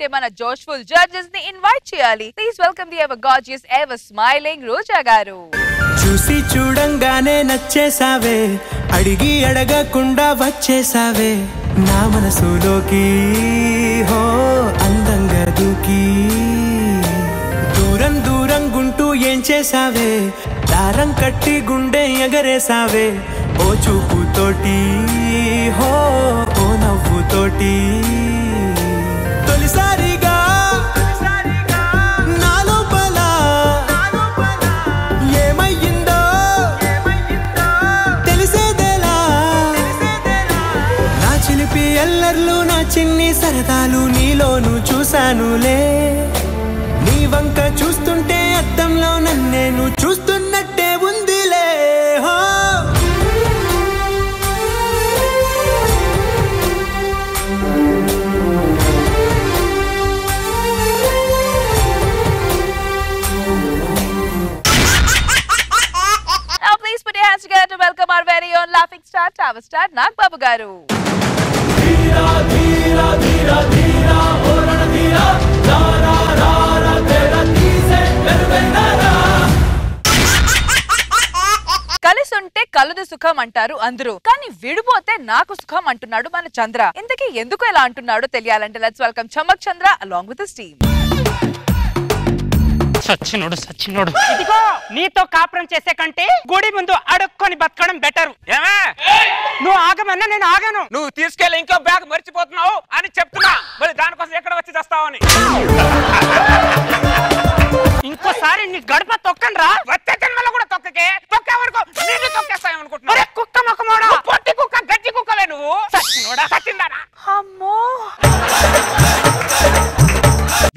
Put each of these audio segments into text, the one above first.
అంటే మన జోష్ఫుల్ జడ్జెస్ని ఇన్వైట్ చేయాలి. Please welcome the ever gorgeous ever smiling Roja garu. చూసి చూడంగానే నచ్చేసావే అడిగి అడగకుండా వచ్చేసావే నా మనసులోకి హో అందంగా దూకి. దూరం దూరం గుంటూ ఏం చేసావే దారం కట్టి గుండె ఎగరేసావే ఓ చూపుతోటి హో ఓ నవ్వుతోటి. సరదాలు నీలోను చూశానులే నీ వంక చూస్తుంటే అద్దంలో నన్నేను చూస్తున్నట్టే ఉందిలే హో very own laughing star tower star Nag Babu garu సుఖం అంటారు అందరూ. కానీ విడిపోతే నాకు సుఖం అంటున్నాడు మన చంద్ర. ఇంతకీ ఎందుకు ఎలా అంటున్నాడో తెలియాలంటే let's welcome Chamak Chandra along with team సచ్చినోడు సచ్చినోడు. ఇదిగో నీతో కాపురం చేసే కంటే గుడి ముందు అడుక్కొని బతకడం బెటర్. ఏమే? నువ్వు ఆగమన్నా నేను ఆగాను. నువ్వు తీసుకెళ్ళి ఇంకో బ్యాగ్ మర్చిపోతున్నావు అని చెప్తున్నా. మరి దానికోసం ఎక్కడ వచ్చి తెస్తావని ఇంకోసారి నీ గడప తొక్కండి రా వచ్చే జన్మలో కూడా తొక్కకే. తొక్కే వరకు నిన్ను తొక్కేస్తాయనుకుంటున్నా ఒరే కుక్క మొక్కమోడా పొట్టి కుక్క గజ్జి కుక్కలే నువ్వు. సచ్చినోడా. సచ్చిందానా అమ్మో.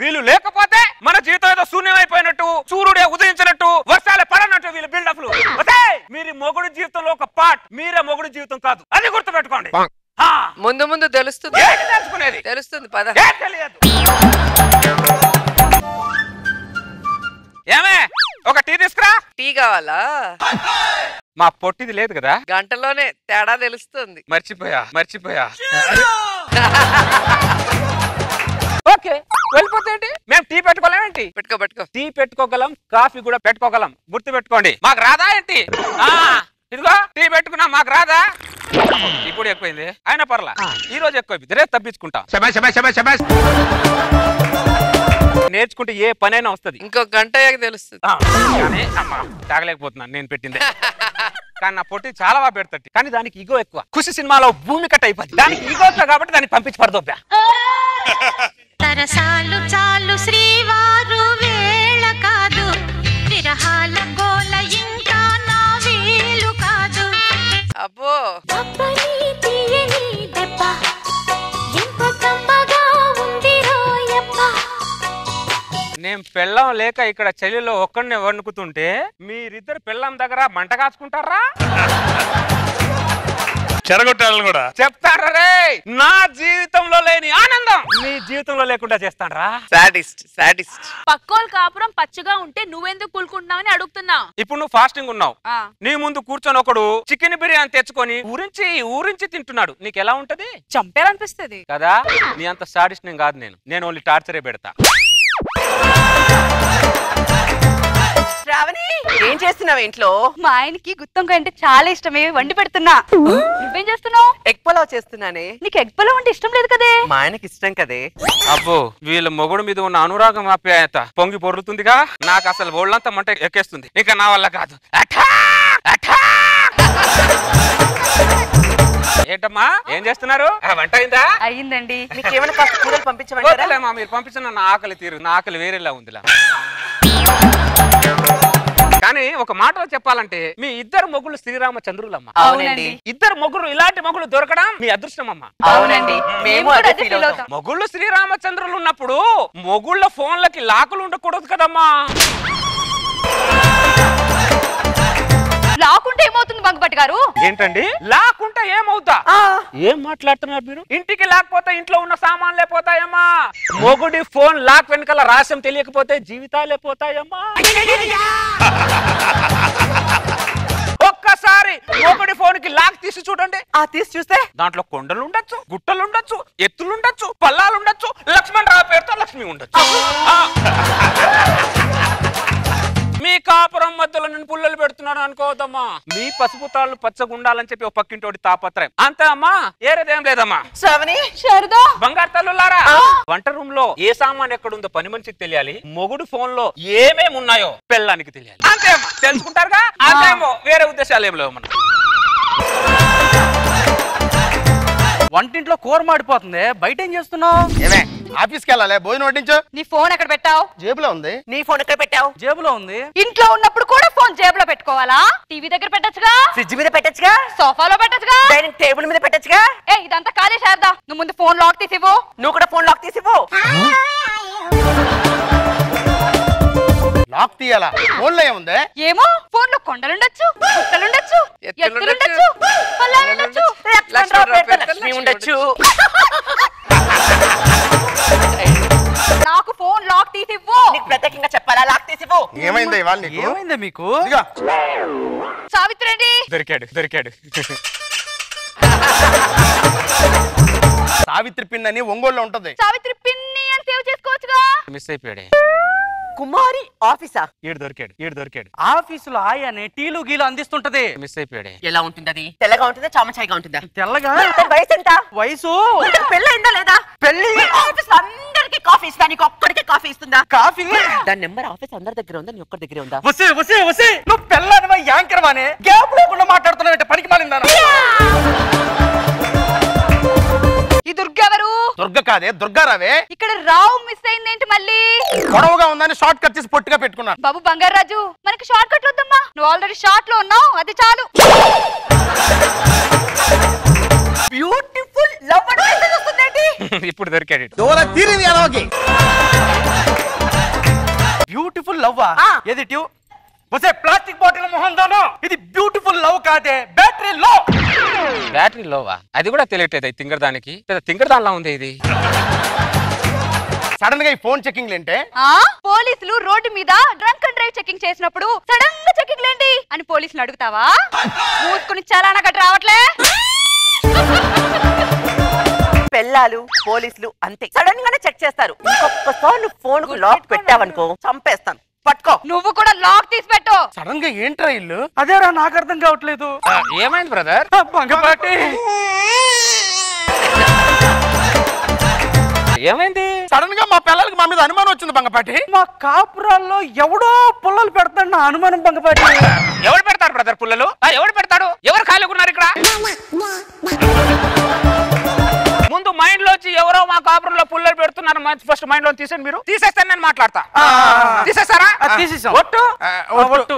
వీళ్ళు లేకపోతే మన జీవితం ఏదో శూన్యమైపోయినట్టు సూర్యుడే ఉదయించినట్టు వర్షాలే పడనట్టు వీళ్ళ బిల్డప్లు మీరు మొగుడు జీవితంలో ఒక పార్ట్ మీరే మొగుడు జీవితం కాదు. అది గుర్తుపెట్టుకోండి. హా. ముందు ముందు తెలుస్తుంది. తెలుసుకునేది? తెలుస్తుంది పద. ఏం తెలియదు? ఏమే? ఒక టీ తీసుకురా. టీ కావాలా? మా పొట్టిది లేదు కదా. గంటలోనే తేడా తెలుస్తుంది. మర్చిపోయా మర్చిపోయా. ఓకే వెళ్ళిపోతే ఏంటి? మేము టీ పెట్టుకోలేమేంటి పెట్టుకో పెట్టుకో. టీ పెట్టుకోగలం కాఫీ కూడా పెట్టుకోగలం. గుర్తు పెట్టుకోండి. మాకు రాదా ఏంటి? ఆ, ఇదిగో టీ పెట్టుకున్నా మాకు రాదా? ఇప్పుడు ఎక్కువైంది. అయినా పర్లా ఈ రోజు ఎక్కువ రేపు తప్పించుకుంటా. నేర్చుకుంటే ఏ పనైనా వస్తది. ఇంకో గంట తెలుస్తుంది. ఆ, కానీ అమ్మా తాగలేకపోతున్నాను నేను పెట్టింది. కానీ నా పొట్టి చాలా బాగా పెడతది. కానీ దానికి ఈగో ఎక్కువ. ఖుషి సినిమాలో భూమి కట్ అయిపోద్ది. దానికి ఈగో ఎక్కువ కాబట్టి దాన్ని పంపించి పడదొబ్బా. చాలు శ్రీవారు నేను పెళ్ళం లేక ఇక్కడ చలిలో ఒక్కడిని వణుకుతుంటే మీరిద్దరు పెళ్ళం దగ్గర మంట కాచుకుంటారా? చెరగొట్టాలని కూడా. చెప్తారా రే? నా జీవితంలో లేని ఆనందం. మీ జీవితంలో లేకుండా చేస్తానరా సాడిస్ట్ సాడిస్ట్. పక్కోల్ కాపురం పచ్చగా ఉంటే నువ్వెందుకు కూలుకుంటున్నావని అడుగుతున్నా. ఇప్పుడు నువ్వు ఫాస్టింగ్ ఉన్నావు. ఆ, నీ ముందు కూర్చొని ఒకడు చికెన్ బిర్యానీ తెచ్చుకొని ఊరించి ఊరించి తింటున్నాడు. నీకు ఎలా ఉంటది? చంపేయాలనిపిస్తుంది. కదా? నీ అంత సాడిస్ట్ నేను కాదు నేను. నేను ఓన్లీ టార్చరే పెడతా. శ్రావణి ఏం చేస్తున్నావు ఇంట్లో? మా ఆయనకి గుత్తంకాయ అంటే చాలా ఇష్టమే వండి పెడుతున్నా. నువ్వేం చేస్తున్నావు? ఎగ్ పులావ్ చేస్తున్నానే. నీకు ఎగ్ పొలం అంటే ఇష్టం లేదు కదే. మా ఆయనకి ఇష్టం కదే. అబ్బో వీళ్ళ మొగుడు మీద ఉన్న అనురాగం ఆప్యాయత పొంగి పొర్లుతుందిగా? నాకు అసలు ఒళ్ళంతా మంట ఎక్కేస్తుంది. ఇంకా నా వల్ల కాదు! ఏంటమ్మా? ఏం చేస్తున్నారు? వంట అయిందా? అయ్యిందండి. నీకేమైనా కాస్త కూరలు పంపించమంటారా? మీరు పంపించిన నా ఆకలి తీరు. నా ఆకలి వేరేలా ఉందిలా. కానీ ఒక మాటలో చెప్పాలంటే మీ ఇద్దరు మొగుళ్ళు శ్రీరామచంద్రులమ్మ. అవునండి. ఇద్దరు మొగులు ఇలాంటి మొగులు దొరకడం మీ అదృష్టం అమ్మా అవునండి మేము మొగుళ్ళు శ్రీరామచంద్రులు ఉన్నప్పుడు మొగుళ్ళ ఫోన్లకి లాకులు ఉండకూడదు కదమ్మా. లాకుంటే ఏమవుతుంది బంగపట్టి గారు? ఏంటండి? లాక్కుంటే ఏమవుతా? ఏం మాట్లాడుతున్నారు మీరు? ఇంటికి లేకపోతే ఇంట్లో ఉన్న సామాన్లే పోతాయమ్మా. మొగుడి ఫోన్ లాక్ వెనకాల రహస్యం తెలియకపోతే జీవితాలే పోతాయమ్మా. ఆ తీసి చూస్తే దాంట్లో కొండలు ఉండొచ్చు గుట్టలు ఉండొచ్చు ఎత్తులు ఉండొచ్చు పల్లాలు ఉండొచ్చు లక్ష్మణ్ రావు పేరుతో లక్ష్మి ఉండొచ్చు. మీ కాపురం మధ్యలో నేను పుల్లలు పెడుతున్నాను అనుకోవద్దమ్మా. మీ పసుపు తాళ్ళు పచ్చగా ఉండాలని చెప్పి ఒక పక్కింటోడి తాపత్రయం. అంతే అమ్మా ఏరేదేం లేదమ్మా. శ్రావణి శారదా. బంగారు తల్లులారా వంట రూమ్లో ఏ సామాన్ ఎక్కడుందో పని మనిషికి తెలియాలి మొగుడు ఫోన్లో ఏమేమి ఉన్నాయో పెళ్ళానికి తెలియాలి. అంతే అమ్మా తెలుసుకుంటారుగా? అంతేమో వేరే ఉద్దేశాలు ఏం లేవు మనం వంటింట్లో కూర మాడిపోతుంది. బయట ఏం చేస్తున్నావు? ఏమే ఆఫీస్కి వెళ్ళాలి భోజనం వడ్డించు. నీ ఫోన్ ఎక్కడ పెట్టావు? జేబులో ఉంది. నీ ఫోన్ ఎక్కడ పెట్టావు? జేబులో ఉంది. ఇంట్లో ఉన్నప్పుడు కూడా ఫోన్ జేబులో పెట్టుకోవాలా? టీవీ దగ్గర పెట్టచ్చుగా? ఫ్రిడ్జ్ మీద పెట్టచ్చుగా? సోఫాలో పెట్టచ్చుగా? డైనింగ్ టేబుల్ మీద పెట్టచ్చుగా? ఏ ఇదంతా ఖాళీ శారదా నువ్వు ముందు ఫోన్ లాక్ తీసివ్వు. నువ్వు కూడా ఫోన్ లాక్ తీసిపో లాక్ తీయాలా? ఫోన్లో ఏముంది? ఏమో ఫోన్లో కొండలుండొచ్చు ఎత్తులుండొచ్చు లక్ష్మి ఉండొచ్చు. నాకు ఫోన్ లాక్ తీసివ్వు నీకు ప్రత్యేకంగా చెప్పాలా? లాక్ తీసిపో ఏమైంది ఇవాళ నీకు? ఏమైంది మీకు? ఇదిగో, సావిత్రి దొరికాడు దొరికాడు. సావిత్రి పిన్ అని ఒంగోలులో ఉంటది. సావిత్రి పిన్ని అని సేవ్ చేసుకోవచ్చుగా. మిస్ అయిపోయాడే. కుమారి ఆఫీసా ఈడు దొరికాడు ఈడు దొరికాడు. ఆఫీసులో ఆయానే టీలు గీలు అందిస్తుంటది. మిస్ అయిపోయాడే. ఎలా ఉంటుంది అది తెల్లగా ఉంటుందా చామచాయిగా ఉంటుందా? తెల్లగా? వయసు ఎంత? వయసు? నీకు పెళ్ళయిందా లేదా? పెళ్ళి ఆఫీస్ అందరికి కాఫీ ఇస్తా నీకు ఒక్కడికే కాఫీ ఇస్తుందా? కాఫీ? దాని నెంబర్ ఆఫీస్ అందరి దగ్గర ఉందా నీ ఒక్కడి దగ్గర ఉందా? వసే వసే వసే. నువ్వు పెళ్ళానివా యాంకర్ వానే గ్యాప్ లేకుండా మాట్లాడుతున్నావు పనికి మాలిందాను? ఈ దుర్గెవరు? దుర్గ కాదే దుర్గారావే. ఇక్కడ రావు మిస్ అయిందేంటి మళ్ళీ? పొడవుగా ఉందని షార్ట్ కట్ చేసి పొట్టిగా పెట్టుకున్నాను. బాబు బంగారాజు మనకి షార్ట్ కట్ వద్దమ్మా. నువ్వు ఆల్రెడీ షార్ట్లో ఉన్నావు అది చాలు. బ్యూటిఫుల్ లవ్ ఇప్పుడు దొరికాడు. దూర తీరింది బ్యూటిఫుల్ లవ్ ఆ. ఏది ట్యూ వసే ప్లాస్టిక్ బాటిల్ మొహందాను ఇది బ్యూటిఫుల్ లవ్ కాదే బ్యాటరీ లో. బ్యాటరీ లోవా? అది కూడా తెలియట్లేదు తింగర్ దానికి? పెద్ద తింగర్ దానిలా ఉంది ఇది? సడన్గా ఈ ఫోన్ చెకింగ్ ఏంటే? ఆ? పోలీసులు రోడ్డు మీద డ్రంక్ అండ్ డ్రైవ్ చెకింగ్ చేసినప్పుడు సడన్గా చెకింగ్ లేండి అని పోలీసులు అడుగుతావా? మూసుకుని చాలా నాకు రావట్లే. పెళ్ళాలు పోలీసులు అంతే. సడన్ గానే చెక్ చేస్తారు. ఇంకొకసారి నువ్వు ఫోన్కు లాక్ పెట్టావనుకో చంపేస్తాను. పట్టుకో. నువ్వు కూడా లాక్ తీసి పెట్టు. సడన్గా ఏంట్రా ఇల్లు? అదేరా నాకు అర్థం కావట్లేదు. ఏమైంది బ్రదర్? బంగపాటి ఏమైంది? సడన్గా మా పిల్లలకి మా మీద అనుమానం వచ్చింది బంగపాటి మా కాపురాల్లో ఎవడో పుల్లలు పెడతాడు నా అనుమానం బంగపాటి ఎవరు పెడతారు బ్రదర్ పుల్లలు? ఆ, ఎవరు పెడతాడు? ఎవరు ఖాళీగా ఉన్నారు ఇక్కడ? ముందు మైండ్ లోంచి ఎవరో మా కాపురంలో పుల్లలు పెడుతున్నారు. ఫస్ట్ మైండ్లో తీసేయండి మీరు. తీసేస్తాను నేను మాట్లాడతా. తీసేస్తారా. ఒట్టు? ఒట్టు.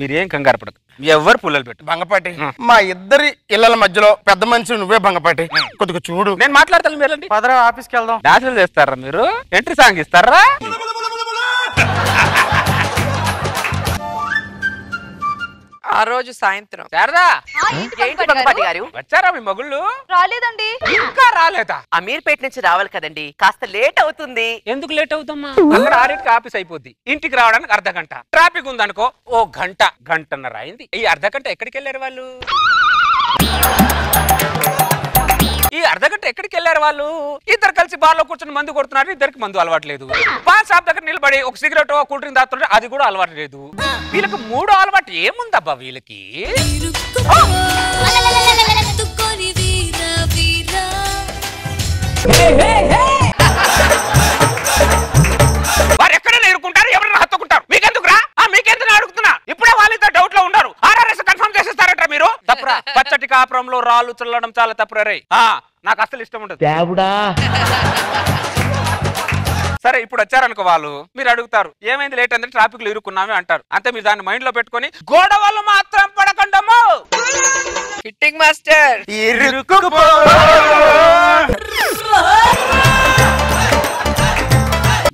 మీరేం కంగారు పడదు ఎవరు పుల్లలు పెట్టు. బంగపాటి మా ఇద్దరి ఇళ్ళల మధ్యలో పెద్ద మనిషి నువ్వే బంగపాటి కొద్దిగా చూడు. నేను మాట్లాడతాను మీరు పదరా ఆఫీస్కి వెళ్దాం. డాన్సులు చేస్తారా మీరు? ఎంట్రీ సాంగ్ ఇస్తారా? ఆ రోజు సాయంత్రం. శారదా! ఏంటి గారు? వచ్చారా మీ మగుళ్ళు? రాలేదండి. ఇంకా రాలేదా? అమీర్పేట నుంచి రావాలి కదండి. కాస్త లేట్ అవుతుంది. ఎందుకు లేట్ అవుతామ్మా? అక్కడ ఆరింటికి ఆఫీస్ అయిపోద్ది. ఇంటికి రావడానికి అర్ధ గంట. ట్రాఫిక్ ఉందనుకో ఓ గంట గంటన్నర అయింది. ఈ అర్ధ గంట ఎక్కడికి వెళ్ళారు వాళ్ళు? ఈ అర్ధ గంట ఎక్కడికి వెళ్ళారు వాళ్ళు? ఇద్దరు కలిసి బార్లో కూర్చొని మందు కొడుతున్నారు. ఇద్దరికి మందు అలవాట్లేదు పాన్ షాప్ దగ్గర నిలబడి ఒక సిగరెట్ కూల్ డ్రింక్ తాగుతుంటే అది కూడా అలవాటు లేదు. వీళ్ళకి మూడో అలవాటు ఏముందబ్బా వీళ్ళకి? Hey, hey! రాళ్ళు చల్లడం చాలా తప్పురా రే ఆ, నాకు అసలు ఇష్టం ఉండదు. సరే ఇప్పుడు వచ్చారనుకో వాళ్ళు మీరు అడుగుతారు ఏమైంది లేట్ అంటే ట్రాఫిక్లో ఇరుక్కున్నామే అంటారు. అంతే మీరు దాన్ని మైండ్లో పెట్టుకొని గోడవలు మాత్రం పడకండము ఫిట్టింగ్ మాస్టర్.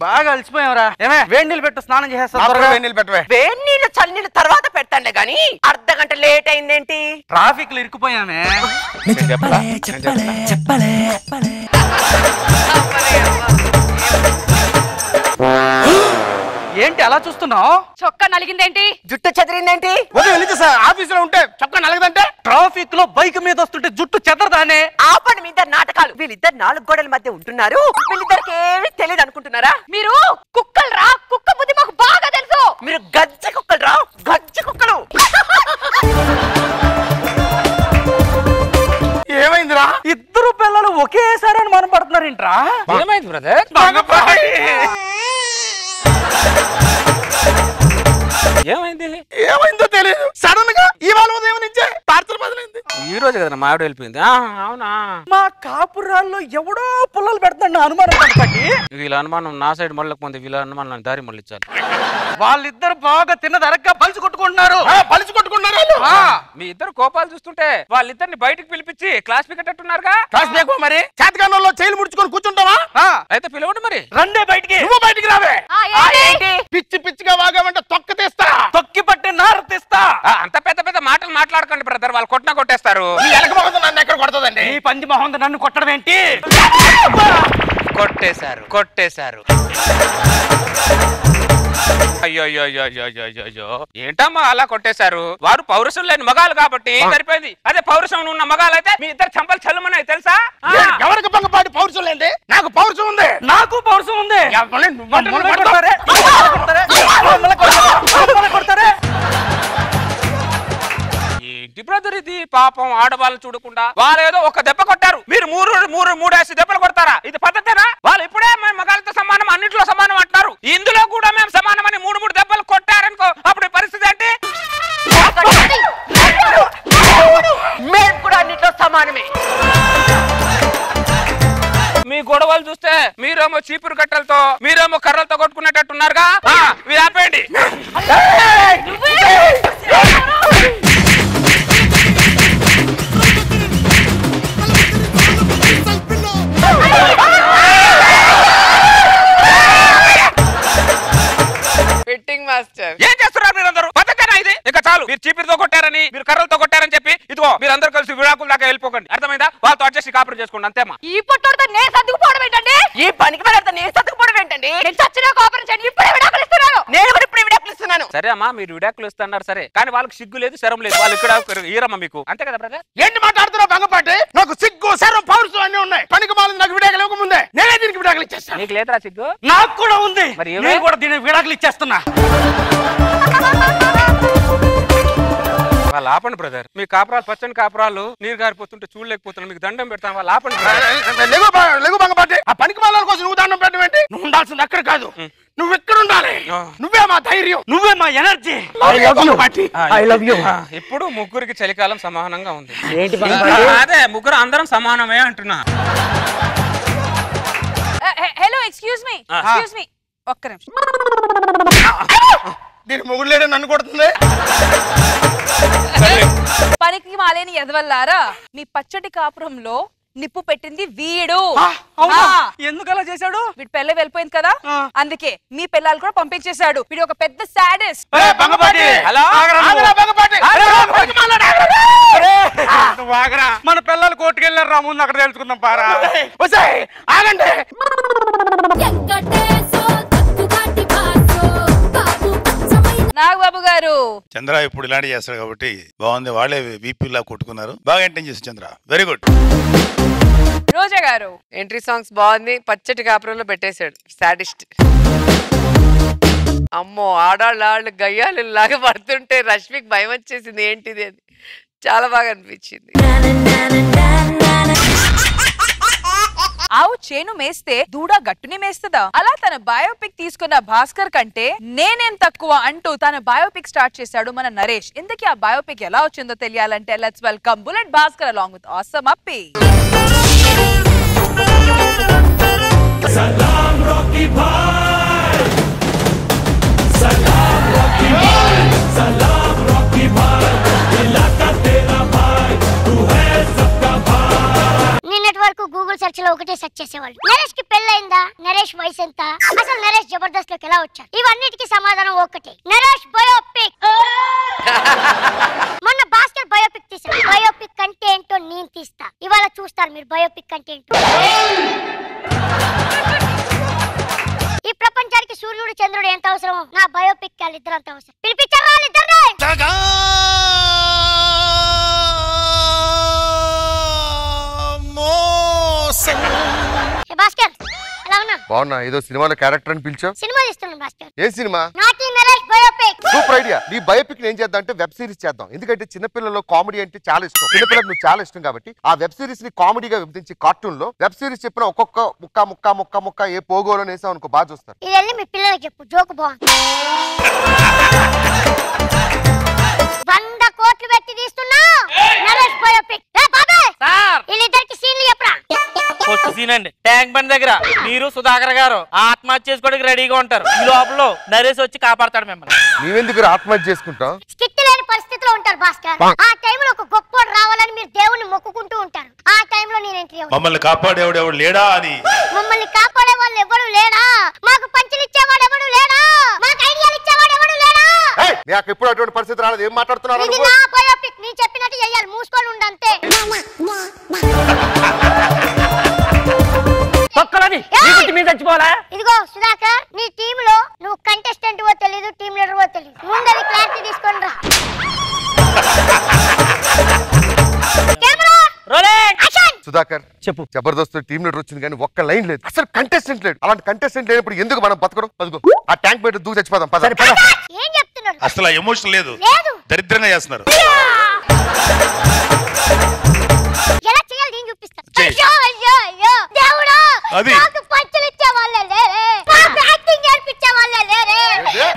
బాగా అలసిపోయావరా. ఏమే వేడి నీళ్ళు పెట్టు స్నానం చేసేస్తా నీళ్ళు పెట్టవే. వేడి నీళ్ళు చల్ల నీళ్ళు తర్వాత పెడతానులే గాని అర్ధ గంట లేట్ అయిందేంటి? ట్రాఫిక్లో ఇరుక్కుపోయామే చెప్పలా? ఏంటి అలా చూస్తున్నావు? చొక్కా నలిగిందేంటి? జుట్టు చెదిరిందేంటి? సార్ ఆఫీసులో ఉంటే చొక్కా నలగదంటే? ట్రాఫిక్లో బైక్ మీద వస్తుంటే జుట్టు చెదరదానే? ఆపండి మీ ఇద్దరు నాటకాలు. వీళ్ళిద్దరు నాలుగు గోడల మధ్య ఉంటున్నారు. వీళ్ళిద్దరికి ఏమీ తెలియదు అనుకుంటున్నారా? మీరు కుక్కలు రా. కుక్క బుద్ధి మాకు బాగా తెలుసు. మీరు గజ్జ కుక్కలు రా. గజ్జ కుక్కలు. ఏమైందిరా? ఇద్దరు పిల్లలు ఒకేసారి అని మనం పడుతున్నారేంట్రా ఏమైంది బ్రదర్ ఏమైంది? ఏమైందో తెలియదు సడన్గా ఇవాళ ఉదయం నుంచే టార్చర్ బదిలింది ఈ రోజు కదా మా ఆవిడ వెళ్ళిపోయింది. ఆ, అవునా? మా కాపురాల్లో ఎవడో పుల్లలు పెడుతున్న అనుమానం వీళ్ళ అనుమానం నా సైడ్ మళ్ళకపోతే వీళ్ళ అనుమానం దారి మళ్ళించాలి వాళ్ళిద్దరు బాగా తిన్నది అరగ్గా పలుచు కొట్టుకుంటున్నారు. ఆ, పలిచి కొట్టుకున్నారు వాళ్ళు. ఆ, మీ ఇద్దరు కోపాలు చూస్తుంటే వాళ్ళిద్దరిని బయటికి పిలిపించి క్లాస్ పికెట్టట్టున్నారుగా? కాస్త ఎక్కువ మరి. చేతకాలంలో చైలు ముడుచుకొని కూర్చుంటావా? ఆ, అయితే పిలవండి మరి. రండే బయటికి. నువ్వు బయటికి రావే. ఆ, ఏంటి? పిచ్చి పిచ్చిగా వాగామంటే తొక్క తీస్తా తొక్కి పట్టి నార తీస్తా అంత పెద్ద పెద్ద మాటలు మాట్లాడకండి బ్రదర్. వాళ్ళు కొట్టినా కొట్టేస్తారు. ఎలక మొహం నన్ను ఎక్కడ కొడుతుందండి? ఈ పంది మొహం నన్ను కొట్టడం ఏంటి? కొట్టేశారు కొట్టేశారు. అయ్యో అయ్యో అయ్యో అయ్యో అయ్యో అయ్యో అయ్యో ఏంటమ్మా అలా కొట్టేశారు? వారు పౌరుషం లేని మగాలు కాబట్టి సరిపోయింది? అదే పౌరుషం ఉన్న మగాలు అయితే మీ ఇద్దరు చంపలు చల్లమన్నాయి తెలుసా? ఎవరికి భంగపాటి పౌరుషం లేండి నాకు పౌరుషం ఉంది. నాకు పౌరుషం ఉంది. కొడతారే? కొడతారే? బ్రదర్ ఇది పాపం ఆడవాళ్ళు చూడకుండా వాళ్ళు ఏదో ఒక దెబ్బ కొట్టారు. మీరు మూడు మూడు మూడేసి దెబ్బలు కొడతారా? ఇది పద్ధతేనా? వాళ్ళు ఇప్పుడే మేము మగాళ్ళతో సమానం అన్నింటిలో సమానం అంటున్నారు. ఇందులో కూడా మేము సమానం అని మూడు మూడు దెబ్బలు కొట్టారనుకో అప్పుడు పరిస్థితి ఏంటి? మేము కూడా అన్నిట్లో సమానమే. మీ గొడవలు చూస్తే మీరేమో చీపురు కట్టలతో మీరేమో కర్రలతో కొట్టుకునేటట్టున్నారుగా? మీరు ఆపేయండి. మాస్టర్ ఏం చేస్తున్నారు మీరందరూ పద్ధతేనా ఇది ఇంకా చాలు మీరు చీపిరితో కొట్టారని మీరు కర్రలతో కొట్టారని చెప్పి ఇదిగో మీరందరూ కలిసి విడాకుల దాకా వెళ్ళిపోకండి. అర్థమైందా? వాళ్ళతో అడ్జస్ట్ కాపురం చేసుకోండి అంతేమా ఈ పొట్టోడితో నేను సర్దుకుపోవడం ఏంటండి? ఈ పనికి పడతా నేను సర్దుకుపోవడం ఏంటండి? నేను చచ్చినా కోపరం చేయండి ఇప్పుడే విడాకులు ఇస్తున్నాను. నేను కూడా ఇప్పుడు విడాకులు ఇస్తున్నాను. సరే అమ్మా మీరు విడాకులు ఇస్తున్నారు సరే. కానీ వాళ్ళకి సిగ్గు లేదు శరం లేదు. వాళ్ళు ఇక్కడ ఈరమ్మ మీకు. అంతే కదా బ్రదర్ ఏంటి మాట్లాడుతున్నావు భంగపాటి నాకు సిగ్గు సర్వం పౌరుషం అన్ని ఉన్నాయి. పనికి మాలింది నాకు విడాకులు ఇవ్వకముందే. నేనే దీనికి విడాకులు ఇచ్చేస్తాను నీకు లేదురా సిగ్గు? నాకు కూడా ఉంది. మరి? నేను కూడా దీనికి విడాకులు ఇచ్చేస్తున్నా. వాళ్ళు ఆపండి బ్రదర్ మీ కాపురాలు పచ్చని కాపురాలు నీరు గారిపోతుంటే చూడలేకపోతున్నాను మీకు దండం పెడతాను. వాళ్ళు ఆపండి ఆ పనికి మాల కోసం నువ్వు దండం పెట్టడం ఏంటి? నువ్వు ఉండాల్సింది అక్కడ కాదు. నువ్వు ఎక్కడ ఉండాలి. నువ్వే మా ధైర్యం. నువ్వే మా energy. Bhangapati I love you ఆ, ఇప్పుడు ముగ్గురికి చలికాలం సమానంగా ఉంది. ఏంటి అదే ముగ్గురు అందరం సమానమే అంటున్నా. Hello excuse me excuse me ఒక్క నిమిషం. దీనికి మొగుడు నన్ను కొడుతుంది? పనికి మాలేని ఎదవల్లారా మీ పచ్చటి కాపురంలో నిప్పు పెట్టింది వీడు. అవునా? ఆ. ఎందుకు అలా చేశాడు? వీడి పెళ్ళ వెళ్ళిపోయింది కదా. అందుకే మీ పిల్లలు కూడా పంపించేశాడు. వీడు ఒక పెద్ద ఆగరా మన పిల్లలు కోర్టుకెళ్ళారు రా ముందు అక్కడ తెలుసుకుందాం పారా. ఆగండి! నాగబాబు గారు. చంద్ర ఇప్పుడు ఇలాంటి చేస్తాడు కాబట్టి బాగుంది. వాళ్ళే వీపీలా కొట్టుకున్నారు. బాగా ఎంటైన్ చేసి చంద్ర. వెరీ గుడ్ రోజా గారు. ఎంట్రీ సాంగ్స్ బాగుంది. పచ్చటి కాపురంలో పెట్టేశాడు. సాడిస్ట్ అమ్మో ఆడాళ్ళు ఆళ్ళు గయ్యాలు లాగా పడుతుంటే రష్మికి భయం వచ్చేసింది. ఏంటిది అది? చాలా బాగా అనిపించింది. ఆవు చేను మేస్తే దూడ గట్టుని మేస్తుందా? అలా తన బయోపిక్ తీసుకున్న భాస్కర్ కంటే నేనేం తక్కువ అంటూ తన బయోపిక్ స్టార్ట్ చేశాడు మన నరేష్. ఇంతకీ ఆ బయోపిక్ ఎలా వచ్చిందో తెలియాలంటే let's welcome bullet Bhaskar along with awesome Appi నిన్నటి సెర్చ్లో ఒకటే సెర్చ్ చేసేవాళ్ళు. నరేష్కి పెళ్ళైందా నరేష్ వయసు ఎంత అసలు నరేష్ జబర్దస్త్లోకి ఎలా వచ్చారు ఇవన్నిటికి సమాధానం ఒకటే. నరేష్ బయోపిక్. మొన్న భాస్కర్ బయోపిక్ తీసాడు బయోపిక్ అంటే ఏంటో నేను తీస్తా. ఇవాళ చూస్తారు మీరు బయోపిక్ అంటే ఏంటో. ఈ ప్రపంచానికి సూర్యుడు చంద్రుడు ఎంత అవసరమో నా వాళ్ళిద్దరు అంత అవసరం. పిలిపించారు వాళ్ళిద్దరిని ఏ భాస్కర్ ఎలా ఉన్నా బాగున్నా. ఏదో సినిమాలో క్యారెక్టర్ అని పిలిచావు? సినిమా తీస్తున్నాం భాస్కర్. ఏ సినిమా? నాటి నరేష్ బయోపిక్ సూపర్ ఐడియా నీ బయోపిక్ ఏం చేద్దాం అంటే వెబ్ సిరీస్ చేద్దాం. ఎందుకంటే చిన్నపిల్లల్లో కామెడీ అంటే చాలా ఇష్టం. చిన్నపిల్లలకు నువ్వు చాలా ఇష్టం కాబట్టి ఆ వెబ్ సిరీస్ని కామెడీగా విభజించి కార్టూన్లో వెబ్ సిరీస్ చెప్పిన ఒక్కొక్క ముక్క ముక్క ముక్క ముక్క ఏ పోగోలో వేసావు అనుకో బాగా చూస్తారు. ఇది వెళ్ళి మీ పిల్లలకి చెప్పు. జోకు బాగుంది. వంద కోట్లు పెట్టి తీస్తున్నా. నరేష్ బయోపిక్ ఏ బాబాయ్ సార్! వీళ్ళిద్దరికి సీన్లు చెప్పరా? ఫస్ట్ సీన్ అండి. ట్యాంక్ బండ్ దగ్గర మీరు సుధాకర్ గారు ఆత్మహత్య చేసుకోవడానికి రెడీగా ఉంటారు. ఈ లోపల నరేష్ వచ్చి కాపాడతాడు మిమ్మల్ని. నీవెందుకు ఆత్మహత్య చేసుకుంటాం? స్కిట్ లేని పరిస్థితిలో ఉంటారు భాస్కర్. ఆ టైంలో ఒక గొప్పోడు రావాలని మీరు దేవుణ్ణి మొక్కుకుంటూ ఉంటారు. ఆ టైంలో నేను ఎంట్రీ మమ్మల్ని కాపాడేవాడు ఎవడు లేడా అని? మమ్మల్ని కాపాడే వాళ్ళు ఎవరు లేడా? మాకు పంచులు ఇచ్చేవాడు ఎవడు లేడా? మాకు ఐడియాలు ఇచ్చేవాడు ఎవడు లేడా? ఏయ్, నాకు ఎప్పుడు అటువంటి పరిస్థితి రాలేదు. ఏం మాట్లాడుతున్నారు ఇది నువ్వు? నా బయోపిక్ నీ చెప్పినట్టు చెయ్యాలి. మూసుకొని ఉండంతే. తొక్కలని మీద చచ్చిపోవాలా? ఇదిగో సుధాకర్ నీ టీమ్లో నువ్వు కంటెస్టెంట్ ఓ తెలీదు టీమ్ లీడర్ తెలీదు. క్లారిటీ తీసుకొని రా. సుధాకర్ చెప్పు. జబర్దస్త్ టీం లీడర్ వచ్చింది కానీ ఒక్క లైన్ లేదు. అసలు కంటెస్టెంట్ లేడు అలాంటి కంటెస్టెంట్ లేనప్పుడు ఎందుకు మనం బతకడం? అదిగో ఆ ట్యాంక్ బయట దూకి చచ్చిపోదాం పద. అసలు ఎమోషన్ లేదు. లేదు. దరిద్రంగా చేస్తున్నారు. చెయ్. అయ్యో అయ్యో అయ్యో. దేవుడా అది. నాకు పంచులు ఇచ్చే వాళ్ళే లేరే నాకు యాక్టింగ్ నేర్పించే వాళ్ళే లేరే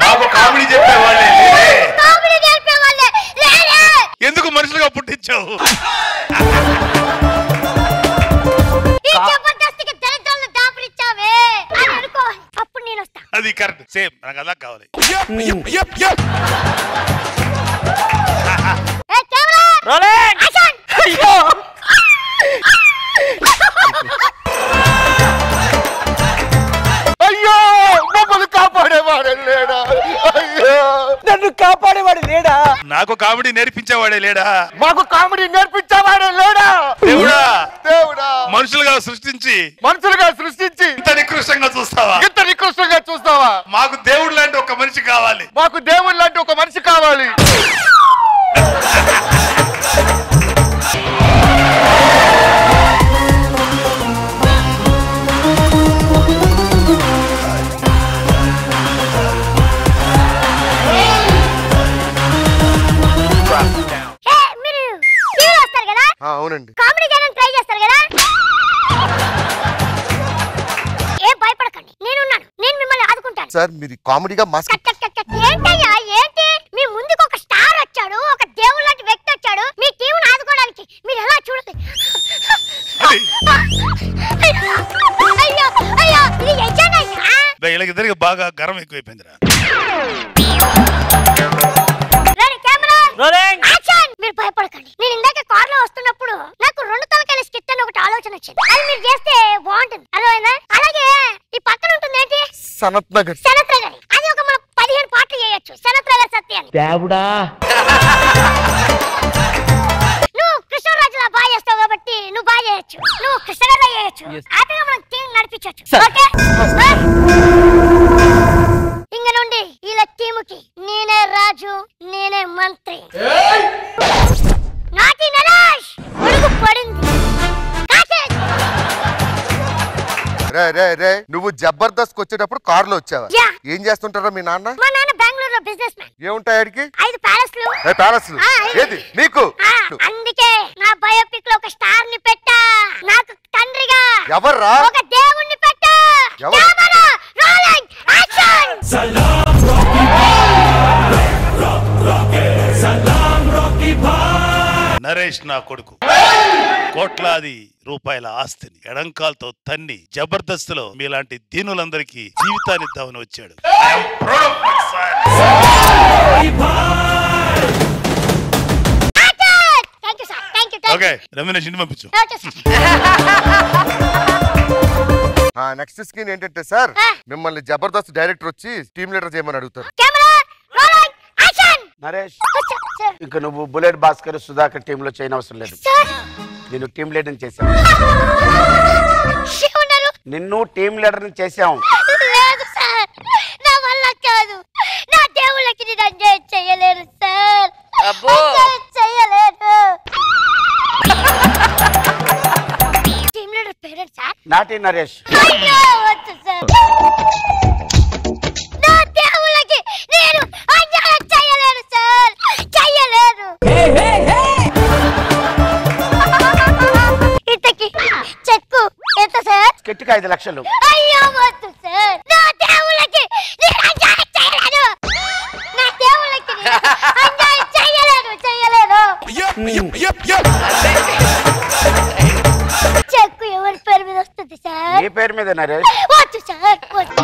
నాకు కామెడీ చెప్పేవాళ్ళే లేరే. కామెడీ నేర్పే వాళ్ళే లేరే ఎందుకు మనుషులుగా పుట్టించావు? ఈ జబర్దస్త్కి దరిద్రాలను దాపరిచ్చావే అని అనుకోవాలి అప్పుడు నేను వస్తా. అది కరెక్ట్. సేమ్. నాకు అలా కావాలి. రోలింగ్ అయ్యో! అయ్యో మమ్మల్ని కాపాడేవాడే లేడా? అయ్యో. నన్ను కాపాడేవాడు లేడా? నాకు కామెడీ నేర్పించేవాడే లేడా? మాకు కామెడీ నేర్పించేవాడే లేడా? దేవుడా. దేవుడా. మనుషులుగా సృష్టించి. మనుషులుగా సృష్టించి. ఇంత నికృష్టంగా చూస్తావా? ఇంత నికృష్టంగా చూస్తావా? మాకు దేవుడు లాంటి ఒక మనిషి కావాలి. మాకు దేవుడు లాంటి ఒక మనిషి కావాలి. కామెడీ చేయడానికి ట్రై చేస్తారు కదా? ఏం భయపడకండి. నేనున్నాను. నేను మిమ్మల్ని ఆదుకుంటాను. సార్ మీరు కామెడీగా మాస్క్ కట్ కట్ కట్. ఏంటయ్యా ఏంటి? మీ ముందుకు ఒక స్టార్ వచ్చాడు ఒక దేవుడు లాంటి వ్యక్తి వచ్చాడు. మీ టీంని ఆదుకోవడానికి మీరు ఎలా చూడండి అది. అయ్యో అయ్యో ఇది యజనయ్యా వీళ్ళకిద్దరికి బాగా గర్వం ఎక్కువైపోయిందిరా. సనత్ నగర్. శనత్రగరి అది ఒక మనం పదిహేను పాటలు చేయొచ్చు. శనత్రగర్ సత్యాన్ని దేవుడా. నువ్వు కృష్ణరాజులా బాగా చేస్తావు కాబట్టి నువ్వు బాగా చేయొచ్చు. నువ్వు కృష్ణగారు చేయొచ్చు. హ్యాపీగా మనం టీం నడిపించవచ్చు. ఓకే? ఇంక నుండి ఇలా టీముకి నేనే రాజు నేనే మంత్రి. నాటి నరేష్! ఒడుగు పడింది. రే రే రే. నువ్వు జబర్దస్త్ వచ్చేటప్పుడు కార్లో వచ్చావా. ఏం చేస్తుంటారా మీ నాన్న? మా నాన్న బెంగళూరులో బిజినెస్ మ్యాన్ ఏముంటాయి ఆడికి? ఐదు ప్యాలెస్లు ఏ ప్యాలెస్ ఆ, ఐదు. ఏది? నీకు? ఆ, అందుకే నా బయోపిక్లో ఒక స్టార్ని పెట్టా. నాకు తండ్రిగా. ఎవర్రా? ఒక దేవుణ్ణి పెట్టా. ఎవరు? నరేష్ నా కొడుకు. కోట్లాది రూపాయల ఆస్తిని ఎడంకాలతో తన్ని జబర్దస్త్లో మీలాంటి దీనులందరికీ జీవితాన్ని ఇద్దామని వచ్చాడు. పంపించు. నెక్స్ట్ స్క్రీన్ ఏంటంటే సార్. మిమ్మల్ని జబర్దస్త్ డైరెక్టర్ వచ్చి టీమ్ లీడర్ చేయమని అడుగుతారు. Camera rolling action Naresh. ఇక నువ్వు బుల్లెట్ భాస్కర్ సుధాకర్ టీమ్లో చేయని అవసరం లేదు నేను టీమ్ లీడర్ చేశాను. నిన్ను టీమ్ లీడర్ చేశాం. సార్ నా వల్ల కాదు. నా నేను ఎంజాయ్ సార్ టీమ్ లీడర్ నాటి నరేష్. సార్ నా దేవుళ్ళకి నేను ఇంతకి చెక్కు. ఎంత సార్? కిట్టికి ఐదు లక్షలు. అయ్యో వద్దు సార్. నా దేవుళ్ళకి నేను అన్యాయం చేయలేను. నా దేవుళ్ళకి నేను అన్యాయం చేయలేను చేయలేను. చెక్కు ఎవరి పేరు మీద వస్తుంది సార్? నీ పేరు మీద నరేష్. వద్దు సార్ వద్దు.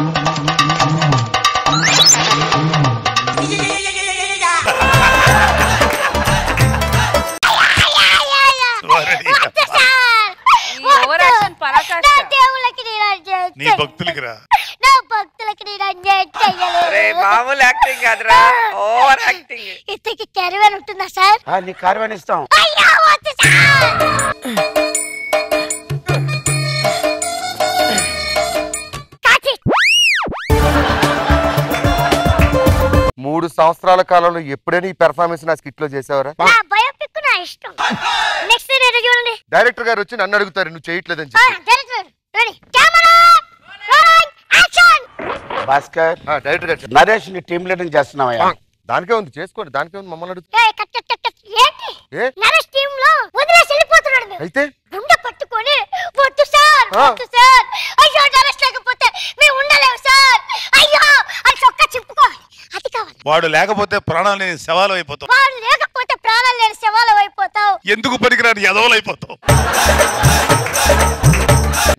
నీ భక్తులకి రా నా భక్తులకి నేను అన్యాయం మామూలు యాక్టింగ్ కాదురా. ఓవర్ యాక్టింగ్ ఇంతకి క్యారివర్ ఉంటుందా సార్ ఆ, నీ కార్వాన్ ఇస్తాం. అయ్యో వద్దు సార్ కాచి. మూడు సంవత్సరాల కాలంలో ఎప్పుడైనా ఈ పెర్ఫార్మెన్స్ నా స్కిట్లో చేసావరా? నా బయోపిక్ నా ఇష్టం. నెక్స్ట్ నేను చూడండి. డైరెక్టర్ గారు వచ్చి నన్ను అడుగుతారు నువ్వు చేయట్లేదని ఆ, చెప్పి. Director ready camera rolling action Bhaskar director garu. నరేష్ని team leading చేస్తున్నావా దానికే ఉంది చేసుకోండి దానికే ఉంది మమ్మల్ని అడుగు. ఏయ్ కట్ కట్ కట్ కట్. ఏంటి? ఏ? నరేష్ టీమ్లో వదిలేసి వెళ్ళిపోతున్నాడు మేము. అయితే? గుండె పట్టుకొని వద్దు సార్ ఆ. వద్దు సార్. అయ్యో నరేష్ లేకపోతే మేము ఉండలేము సార్. అయ్యో అది చొక్కా చింపుకోవాలి అది కావాలి. వాడు లేకపోతే ప్రాణాలు లేని శవాలు అయిపోతాం వాడు లేకపోతే ప్రాణాలు లేని శవాలు అయిపోతావు. ఎందుకు పనికిరాని ఎదవలు అయిపోతాం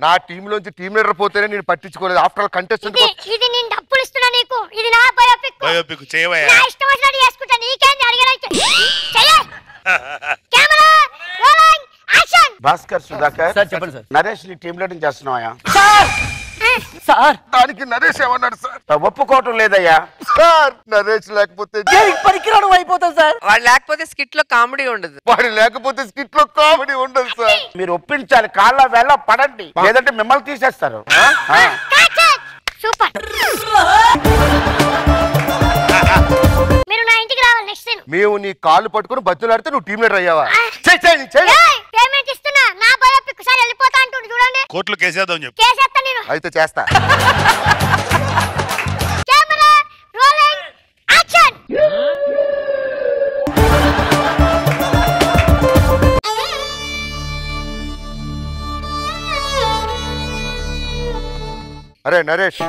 నా టీమ్ లోంచి టీం లీడర్ పోతేనే నేను పట్టించుకోలేదు. ఆఫ్టర్ ఆల్ కంటెస్టెంట్ ఇది ఇది నేను డబ్బులు ఇస్తున్నా నీకు. ఇది నా బయోపిక్. బయోపిక్ చేయవయ్యా. నా ఇష్టం వచ్చినట్టు చేసుకుంటా. నీకేంది అడిగినట్టు చెయ్యి. Camera rolling action. Bhaskar Sudhakar sir చెప్పండి సార్. నరేష్ని టీమ్ లీడింగ్ చేస్తున్నావా? సార్! దానికి నరేష్ ఏమన్నాడు సార్? ఒప్పుకోవటం లేదయ్యా. సార్ నరేష్ లేకపోతే దేనికి పనికిరాడు అయిపోతాం సార్. వాడు లేకపోతే స్కిట్లో కామెడీ ఉండదు. వాడు లేకపోతే స్కిట్లో కామెడీ ఉండదు సార్. మీరు ఒప్పించాలి కాళ్ళ వేళ పడండి. లేదంటే మిమ్మల్ని తీసేస్తారు. సూపర్. మీరు నా ఇంటికి రావాలి నెక్స్ట్ నేను మేము నీ కాళ్ళు పట్టుకుని బతులాడితే నువ్వు టీం లీడర్ అయ్యావా? చెయ్, చెయ్, చెయ్. పేమెంట్ ఇస్తున్నా. నా బయోపిక్ సార్ వెళ్ళిపోతా అంటుండు చూడండి. కోర్టులో కేసేద్దాం చెప్పు. కేసేస్తా నేను. అయితే చేస్తా. కెమెరా రోలింగ్ యాక్షన్ అరే నరేష్.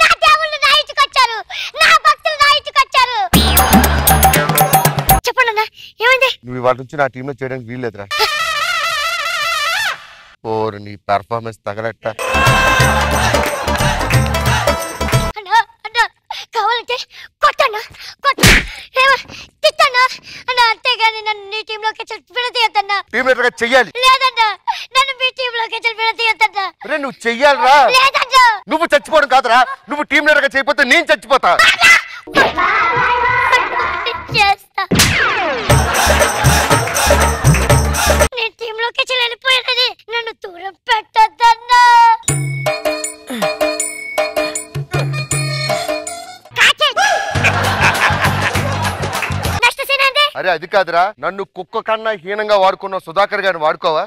నా దేవుళ్ళు నా నా భక్తులు నా ఇంటికి వచ్చారు. చెప్పండి అన్న ఏమైంది? నువ్వు ఇవాళ నుంచి నా టీంలో చేయడానికి వీల్లేదురా. ఓరు నీ పెర్ఫార్మెన్స్ తగలట్ట. అన్నా అన్నా కావాలంటే కొట్టన్నా కొట్ట ఏమ తిట్టన్నా. అన్న అంతేగాని నన్ను నీ టీంలోకి విడతీయద్దన్నా టీం లీడర్గా చెయ్యాలి. లేదన్నా నన్ను మీ టీంలోకి విడతీయద్దన్నా అరే నువ్వు చెయ్యాలిరా. లేదన్నా చచ్చిపోవడం కాదురా. నువ్వు టీం లీడర్గా చేయకపోతే నేను చచ్చిపోతా. నన్ను దూరం పెట్టద్దన్నా. అరే అది కాదురా. నన్ను కుక్క కన్నా హీనంగా వాడుకున్న సుధాకర్ గారిని వాడుకోవా?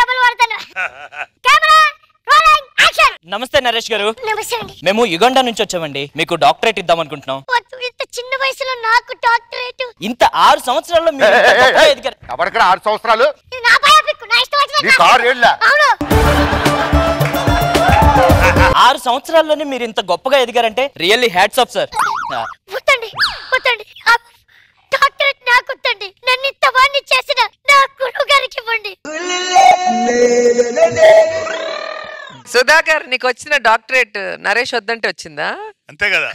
డబ్బులు వాడతాను. నమస్తే నరేష్ గారు. నమస్తే అండి. మేము యుగండా నుంచి వచ్చామండి. మీకు డాక్టరేట్ ఇద్దాం అనుకుంటున్నాం. ఇంత చిన్న వయసులో నాకు డాక్టరేట్. ఇంత ఆరు సంవత్సరాల్లో మీరు ఇంత గొప్పగా ఎదిగారు. ఎవరికైనా ఆరు సంవత్సరాలు? ఆరు సంవత్సరాల్లోనే మీరు ఇంత గొప్పగా ఎదిగారంటే really hats off sir. Doctorate నాకు నన్ను ఇంత వాడిని చేసిన నా గురువు గారికి ఇవ్వండి సుధాకర్ నీకు వచ్చిన డాక్టరేట్ నరేష్ వద్దంటే వచ్చిందా? అంతే కదా.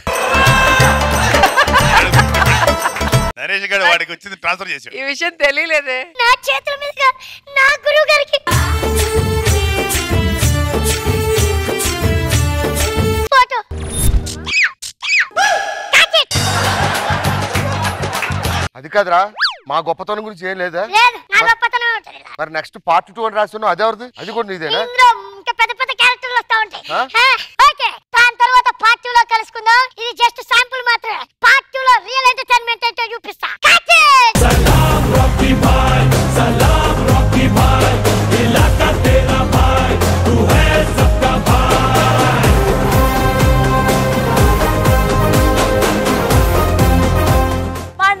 నరేష్ గారు వాడికి వచ్చింది ట్రాన్స్ఫర్ చేశాడు. ఈ విషయం తెలియలేదే. నా చేతుల మీదుగా నా గురువు గారికి ఫోటో అది కాదురా మా గొప్పతనం గురించి ఏం లేదా? లేదు నా గొప్పతనం ఉంటుంది ఇలా. మరి నెక్స్ట్ పార్ట్ టూ అని రాస్తున్నావు అదే అది కూడా నీదేనా? ఇంకా పెద్ద పెద్ద ఉంటాయి తర్వాత పార్ట్ కలుసుకుందాం. ఇది జస్ట్ శాంపుల్ మాత్రమే. పార్ట్ రియల్ ఎంటర్టైన్మెంట్ ఏంటో చూపిస్తా.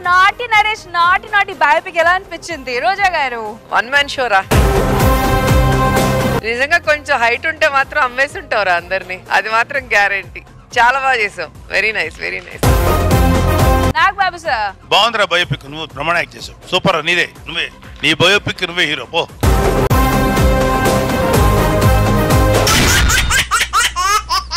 నాటి నరేష్ నాటి నాటి బయోపిక్ ఎలా అనిపించింది? రోజా గారు. వన్ మ్యాన్ షోరా నిజంగా కొంచెం హైట్ ఉంటే మాత్రం అమ్మేస్తుంటావురా అందరినీ. అది మాత్రం గ్యారంటీ చాలా బాగా చేసావు. Very nice very nice Nag Babu sir. బాగుందిరా బయోపిక్ నువ్వు ప్రమాణ యాక్ట్ చేసావు సూపర్ నీదే నువ్వే. నీ బయోపిక్ నువ్వే హీరో పో.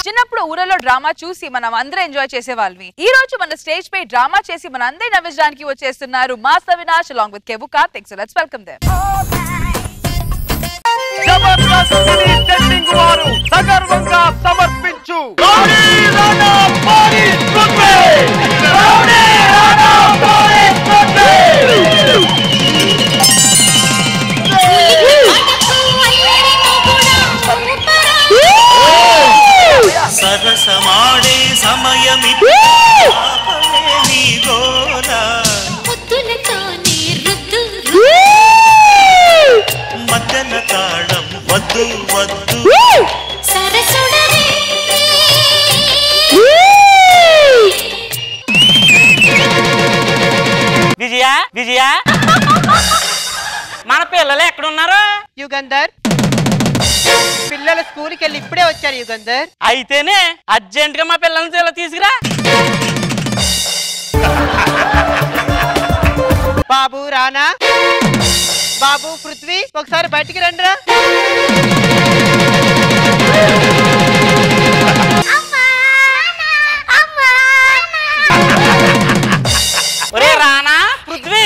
చిన్నప్పుడు ఊరలో డ్రామా చూసి మనం అందరం ఎంజాయ్ చేసే వాళ్ళవి ఈ రోజు మన స్టేజ్ పై డ్రామా చేసి మన అందరి నవ్వించడానికి వచ్చేస్తున్నారు mass Avinash along with Kevvu Karthik so let's welcome them Jabardasth cine setting వారు సగర్వంగా సమర్పించు. సరసమాడే సమయమి మధ్యన తాళం. వద్దు వద్దు. విజయ విజయ. మన పిల్లలు ఎక్కడున్నారు? యుగంధర్ పిల్లలు స్కూల్కి వెళ్ళి ఇప్పుడే వచ్చారు యుగంధర్. అయితేనే అర్జెంట్గా మా పిల్లల్ని ఇలా తీసుకురా. బాబు రానా? బాబు పృథ్వీ ఒకసారి బయటికి రండిరా. ఒరే రానా పృథ్వీ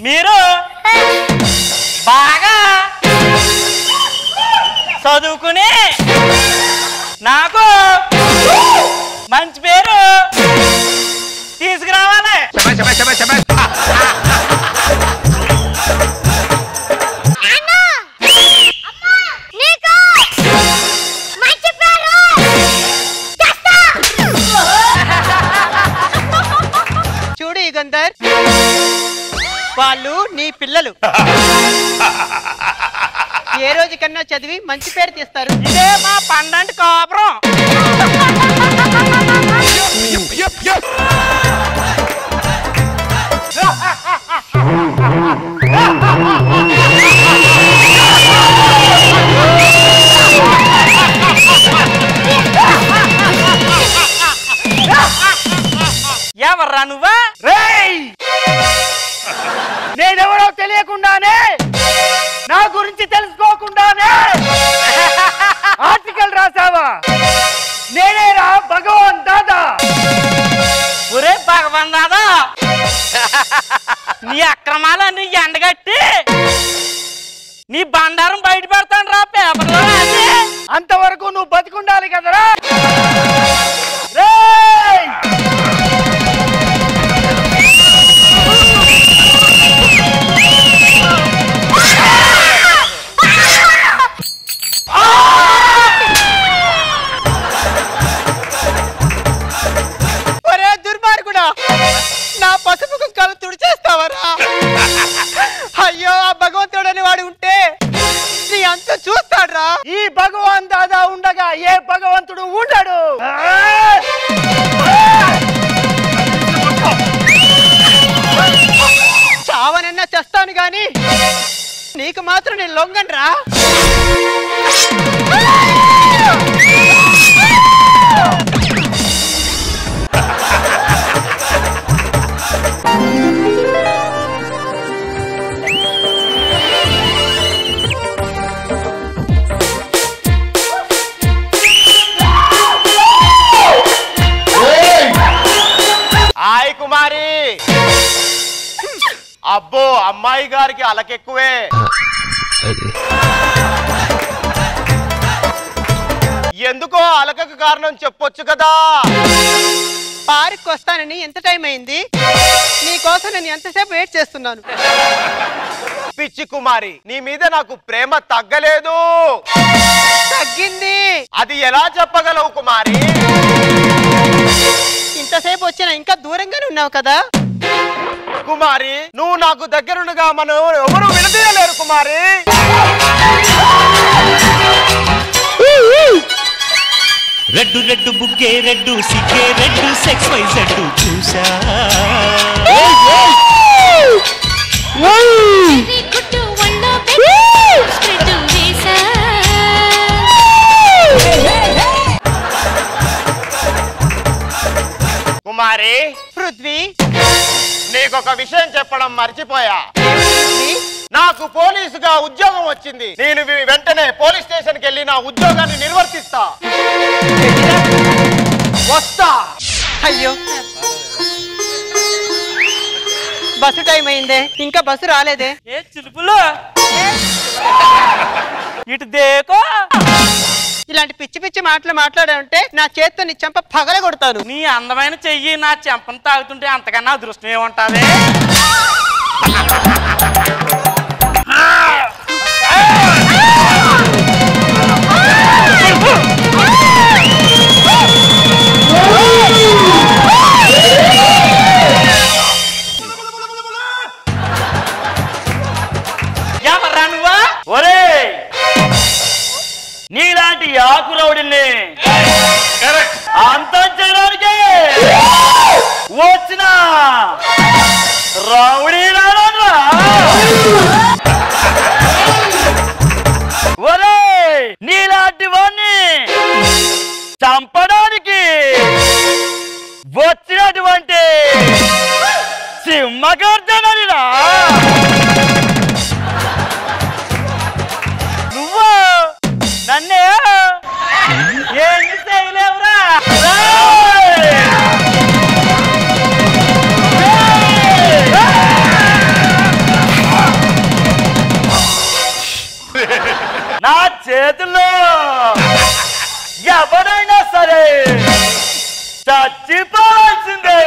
మీరు బాగా చదువుకుని నాకు మంచి పేరు మంచి పేరు తీస్తారు. ఇదే మా పండంటి అమ్మాయి గారికి అలకెక్కువే. ఎందుకో అలకకు కారణం చెప్పొచ్చు కదా. పార్క్ వస్తానని ఎంత టైం అయింది? నీ కోసం నేను ఎంతసేపు వెయిట్ చేస్తున్నాను? పిచ్చి కుమారి నీ మీద నాకు ప్రేమ తగ్గలేదు. తగ్గింది. అది ఎలా చెప్పగలవు కుమారి? ఇంతసేపు వచ్చినా ఇంకా దూరంగానే ఉన్నావు కదా? కుమారి నువ్వు నాకు దగ్గరుండగా మనం ఎవరు వినదీయలేరు కుమారి. రెడ్డు రెడ్డు బుగ్గే రెడ్డు సిగ్గే రెడ్డు సెక్స్ వై జెడ్డు చూసా. కుమారి పృథ్వీ. ఒక విషయం చెప్పడం మర్చిపోయా. నాకు పోలీసుగా ఉద్యోగం వచ్చింది. నేను వెంటనే పోలీస్ స్టేషన్కి వెళ్ళి నా ఉద్యోగాన్ని నిర్వర్తిస్తా. వస్తా. అయ్యో. బస్సు టైం అయిందే. ఇంకా బస్సు రాలేదే. ఏ చిలుపులు? ఇటు దేకో? ఇలాంటి పిచ్చి పిచ్చి మాటలు మాట్లాడాలంటే నా చేత్తో నీ చెంప పగల కొడతాను నీ అందమైన చెయ్యి నా చెంపను తాగుతుంటే అంతకన్నా అదృష్టం ఏముంటది? రౌడిని అంతం చేయడానికి వచ్చిన ఒరే నీలాంటి వాణ్ణి చంపడానికి వచ్చినటువంటి సింహగర్జననిరా చేతుల్లో. ఎవరైనా సరే చచ్చిపోవాల్సిందే.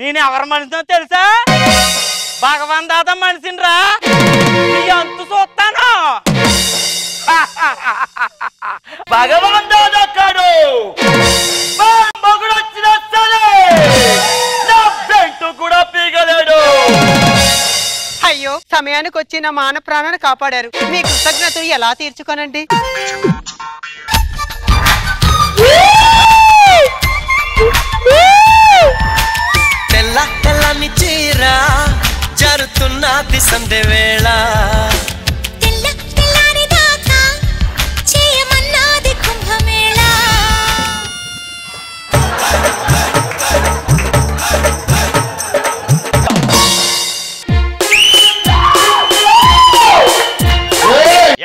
నేను ఎవరి మనిషినో తెలుసా? భగవాన్ దాదా మనిషినిరా? నీ ఎంత చూస్తాను. భగవాన్ దాదా కాడు. మొగుడు వచ్చిన సరే నా బెంటు కూడా పీగలేడు. అయ్యో సమయానికి వచ్చి నా మాన ప్రాణాన్ని కాపాడారు. మీ కృతజ్ఞతలు ఎలా తీర్చుకోనండి? తెల్ల తెల్లని చీర జరుతున్నది సంధ్య వేళ. చేయమన్నాది కుంభమేళ.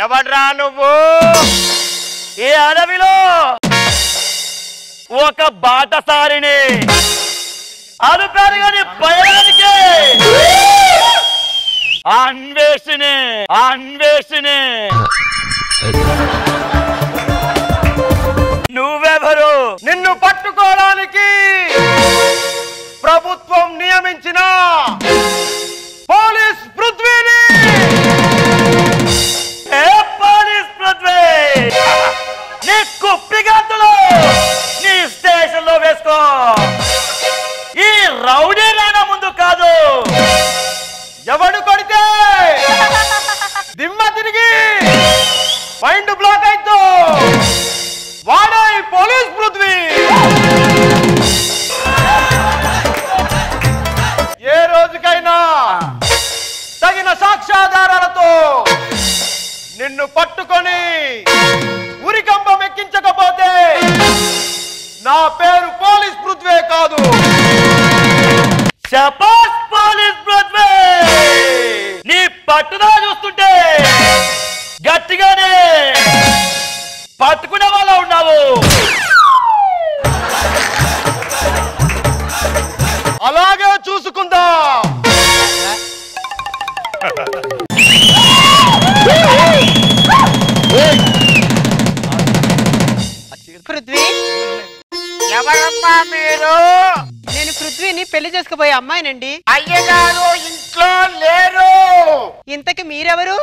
ఎవడ్రా నువ్వు? ఈ అడవిలో? ఒక బాటసారిని అరుపెరగని భయానికి అన్వేషిని అన్వేషిని. నువ్వెవరు? నిన్ను పట్టుకోవడానికి ప్రభుత్వం నియమించిన ఎవడు కొడితే? దిమ్మ తిరిగి. మైండ్ బ్లాక్ అయితో. వాడే ఈ పోలీస్ పృథ్వీ. ఏ రోజుకైనా తగిన సాక్ష్యాధారాలతో నిన్ను పట్టుకొని ఉరికంబం ఎక్కించకపోతే నా పేరు పోలీస్ పృథ్వే కాదు. శపాస్ పట్టుదల చూస్తుంటే గట్టిగానే పట్టుకునే వాళ్ళ ఉన్నావు. అలాగే చూసుకుందాం. పృథ్వీ! ఎవరమ్మా మీరు? పృథ్వీని పెళ్ళి చేసుకుపోయే అమ్మాయినండి. అయ్యగారు ఇంట్లో లేరు. ఇంతకి మీరెవరు?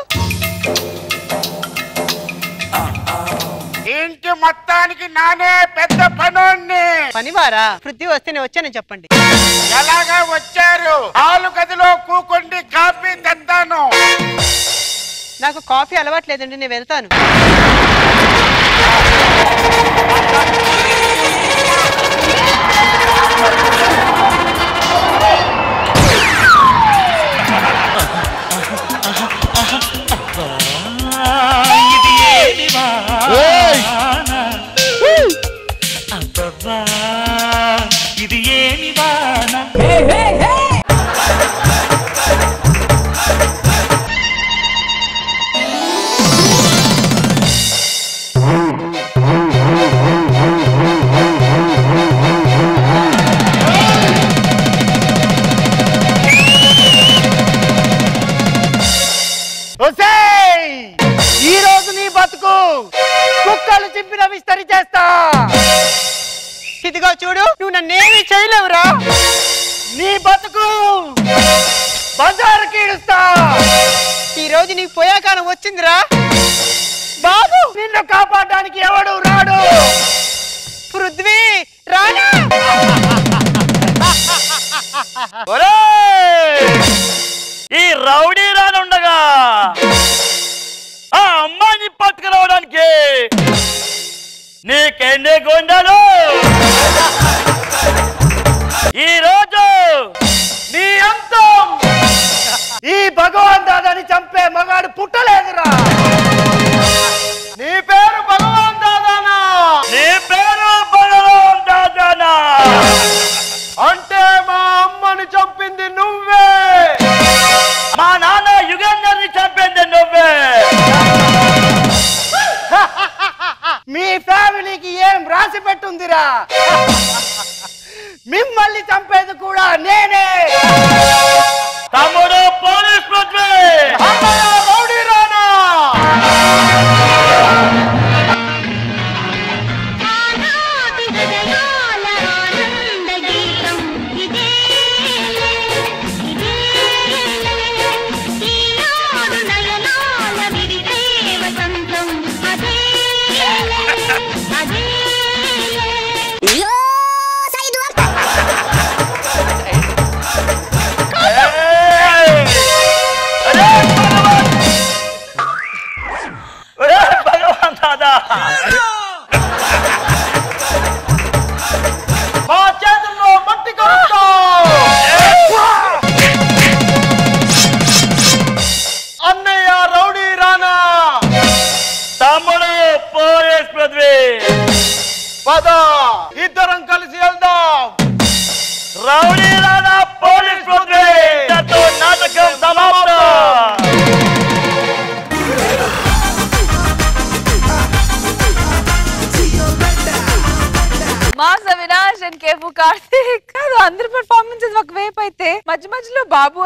ఇంటి మొత్తానికి నానే పెద్ద పనోన్ని పనివారా? పృథ్వీ వస్తే నేను వచ్చానని చెప్పండి. ఎలాగా వచ్చారు? హాలు గదిలో కూకుండి కాఫీ తెస్తాను నాకు కాఫీ అలవాట్లేదండి నేను వెళ్తాను.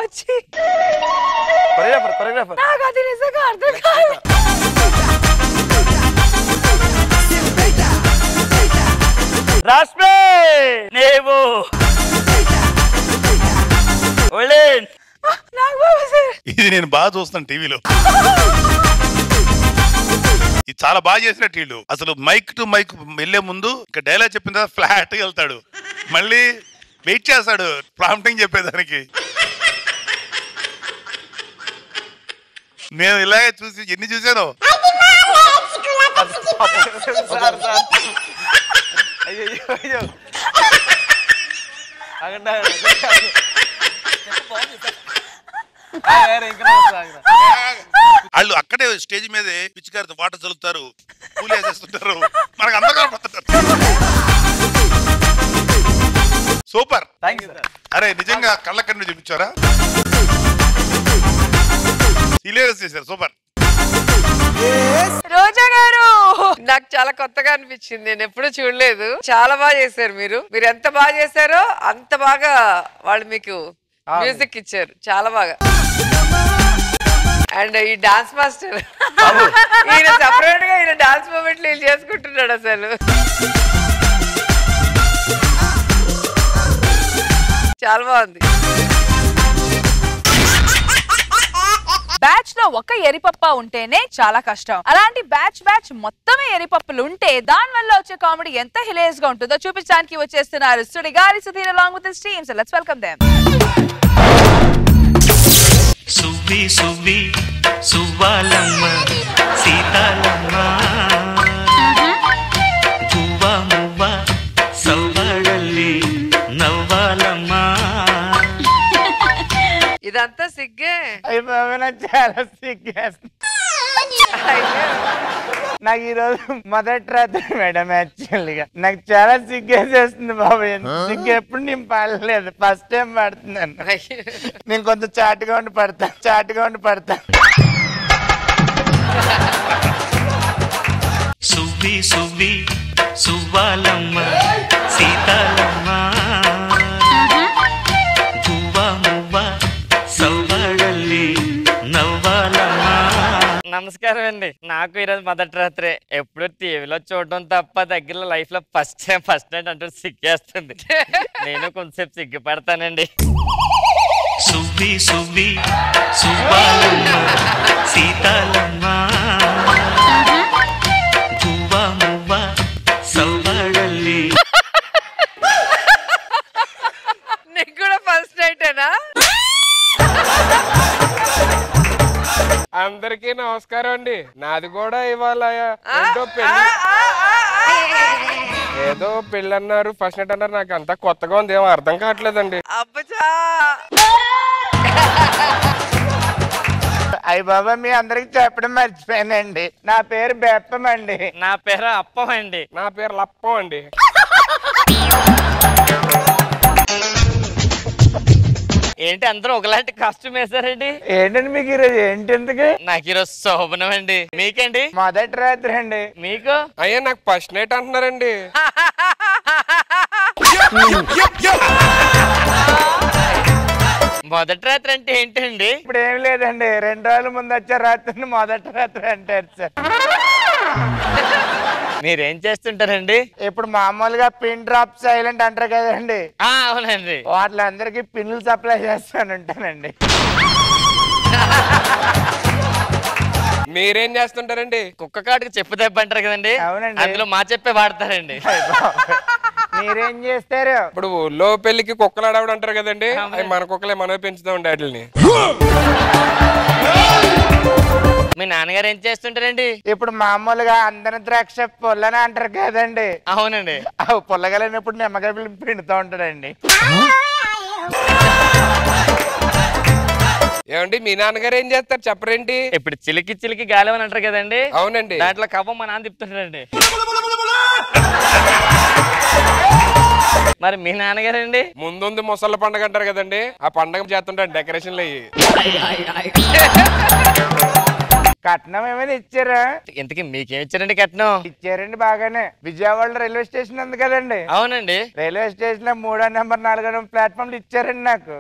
వచ్చి. Choreographer choreographer. నాకు అది నిజంగా అర్థం కాదు. రశ్మి నీవు. ఒళేన్ నాకు బాబు సార్. ఇది నేను బాగా చూస్తాను టీవీలో. ఇది చాలా బాగా చేసినట్టు వీళ్ళు. అసలు మైక్ టు మైక్ వెళ్ళే ముందు ఇక డైలాగ్ చెప్పిన తర్వాత ఫ్లాట్ వెళ్తాడు. మళ్ళీ వెయిట్ చేస్తాడు ప్రాంప్టింగ్ చెప్పేదానికి. నేను ఇలాగే చూసి ఎన్ని చూసాను అయ్యో. వాళ్ళు అక్కడే స్టేజ్ మీదే పిచ్చికారితో వాటర్ చల్లుతారు పూలు వేసేస్తుంటారు మనకు అందరూ కనపడుతుంటారు సూపర్. అరే నిజంగా కళ్ళ కన్ను చూపించారా? సీరియస్ చేశారు. సూపర్. రోజా గారు నాకు చాలా కొత్తగా అనిపించింది. నేను ఎప్పుడు చూడలేదు. చాలా బాగా చేశారు మీరు. మీరు ఎంత బాగా చేశారో అంత బాగా వాళ్ళు మీకు మ్యూజిక్ ఇచ్చారు. చాలా బాగా. అండ్ ఈ డాన్స్ మాస్టర్. ఈయన సపరేట్గా ఈయన డాన్స్ మూమెంట్లు వీళ్ళు చేసుకుంటున్నాడు అసలు. చాలా బాగుంది. బ్యాచ్లో ఒక ఎరిపప్ప ఉంటేనే చాలా కష్టం. అలాంటి బ్యాచ్ బ్యాచ్ మొత్తమే ఎరిపప్పులు ఉంటే దాని వల్ల వచ్చే కామెడీ ఎంత హిలేజ్గా ఉంటుందో చూపించడానికి వచ్చేస్తున్నారు Sudigali Sudheer along with teams let's welcome them సువ్వి సువ్వి సువ్వాలమ్మ సీతాలమ్మ. పువ్వ ఇదంతా సిగ్గే? అయ్య బాబోయ్, నాకు చాలా సిగ్గేస్తుంది నాకు ఈ రోజు మొదటి రాత్రి మేడం యాక్చువల్గా నాకు చాలా సిగ్గేసేస్తుంది బాబు. సిగ్గు ఎప్పుడు నేను పడలేదు. ఫస్ట్ టైం పడుతున్నాను. నేను కొంచెం చాటుగా ఉండి పడతా చాటుగా ఉండి పడతా. సువ్వి సువ్వి సువ్వాలమ్మ సీతాలమ్మ. నమస్కారం అండి. నాకు ఈరోజు మొదటి రాత్రే. ఎప్పుడు టీవీలో చూడడం తప్ప దగ్గరలో లైఫ్లో ఫస్ట్ టైం ఫస్ట్ నైట్ అంటూ సిగ్గేస్తుంది. నేను కొంచెంసేపు సిగ్గుపడతానండి. సువ్వి సీతాలమ్మ. అందరికీ నమస్కారం అండి. నాది కూడా ఇవాళ ఏంటో పెళ్ళి ఏదో పెళ్ళి అన్నారు. ఫస్ట్ నైట్ అన్నారు. నాకు అంతా కొత్తగా ఉంది. ఏమో అర్థం కావట్లేదండి. అబ్బచా అయ్య బాబా మీ అందరికి చెప్పడం మర్చిపోయానండి. నా పేరు బెప్పం అండి నా పేరు అప్పం అండి నా పేరు లప్పం అండి. ఏంటి అందరూ ఒకలాంటి కాస్ట్యూమ్ వేసారండి ఏంటండి మీకు ఈరోజు? ఏంటి ఎందుకు నాకు ఈరోజు శోభనం అండి. మీకండి మొదటి రాత్రి అండి. మీకు? అయ్యా నాకు ఫస్ట్ నైట్ అంటున్నారండి. మొదటి రాత్రి అంటే ఏంటండి? ఇప్పుడు ఏం లేదండి. రెండు రోజుల ముందు వచ్చే రాత్రిని మొదటి రాత్రి అంటారు సార్. మీరేం చేస్తుంటారండి? ఇప్పుడు మామూలుగా పిన్ డ్రాప్ సైలెంట్ అంటారు కదండి. ఆ, అవునండి. వాటిలందరికీ పిన్నులు సప్లై చేస్తానుంటానండి మీరేం చేస్తుంటారండి? కుక్క కాటుకు చెప్పు దెబ్బ అంటారు కదండి. అవునండి. అందులో మా చెప్పే వాడతారండి. మీరేం చేస్తారు? ఇప్పుడు ఊళ్ళో పెళ్ళికి కుక్కలు ఆడవడం అంటారు కదండి. అవి మన కుక్కలే మనమే పెంచుతామండి వాటిని మీ నాన్నగారు ఏం చేస్తుంటారండి? ఇప్పుడు మామూలుగా అందరి ద్రాక్ష పుల్లని అంటారు కదండి. అవునండి. అవి పుల్లగలైనప్పుడు నిమ్మకాయ పిండుతూ ఉంటాడండి. ఏమండి మీ నాన్నగారు ఏం చేస్తారు? చెప్పరేంటి? ఇప్పుడు చిలికి చిలికి గాలి అని అంటారు కదండి. అవునండి. దాంట్లో కవ్వం మా నాన్న తిప్పుతుంటాడండి. మరి మీ నాన్నగారండి? ముందుంది ముసళ్ళ పండగ అంటారు కదండి. ఆ పండగ చేస్తుంటారు డెకరేషన్లు అయ్యి. కట్నం ఏమైనా ఇచ్చారా? ఇంతకీ మీకేం ఇచ్చారండి కట్నం? ఇచ్చారండి బాగానే. విజయవాడలో రైల్వే స్టేషన్ ఉంది కదండి. అవునండి. రైల్వే స్టేషన్లో మూడో నెంబర్ నాలుగో నెంబర్ ప్లాట్ఫామ్ ఇచ్చారండి నాకు.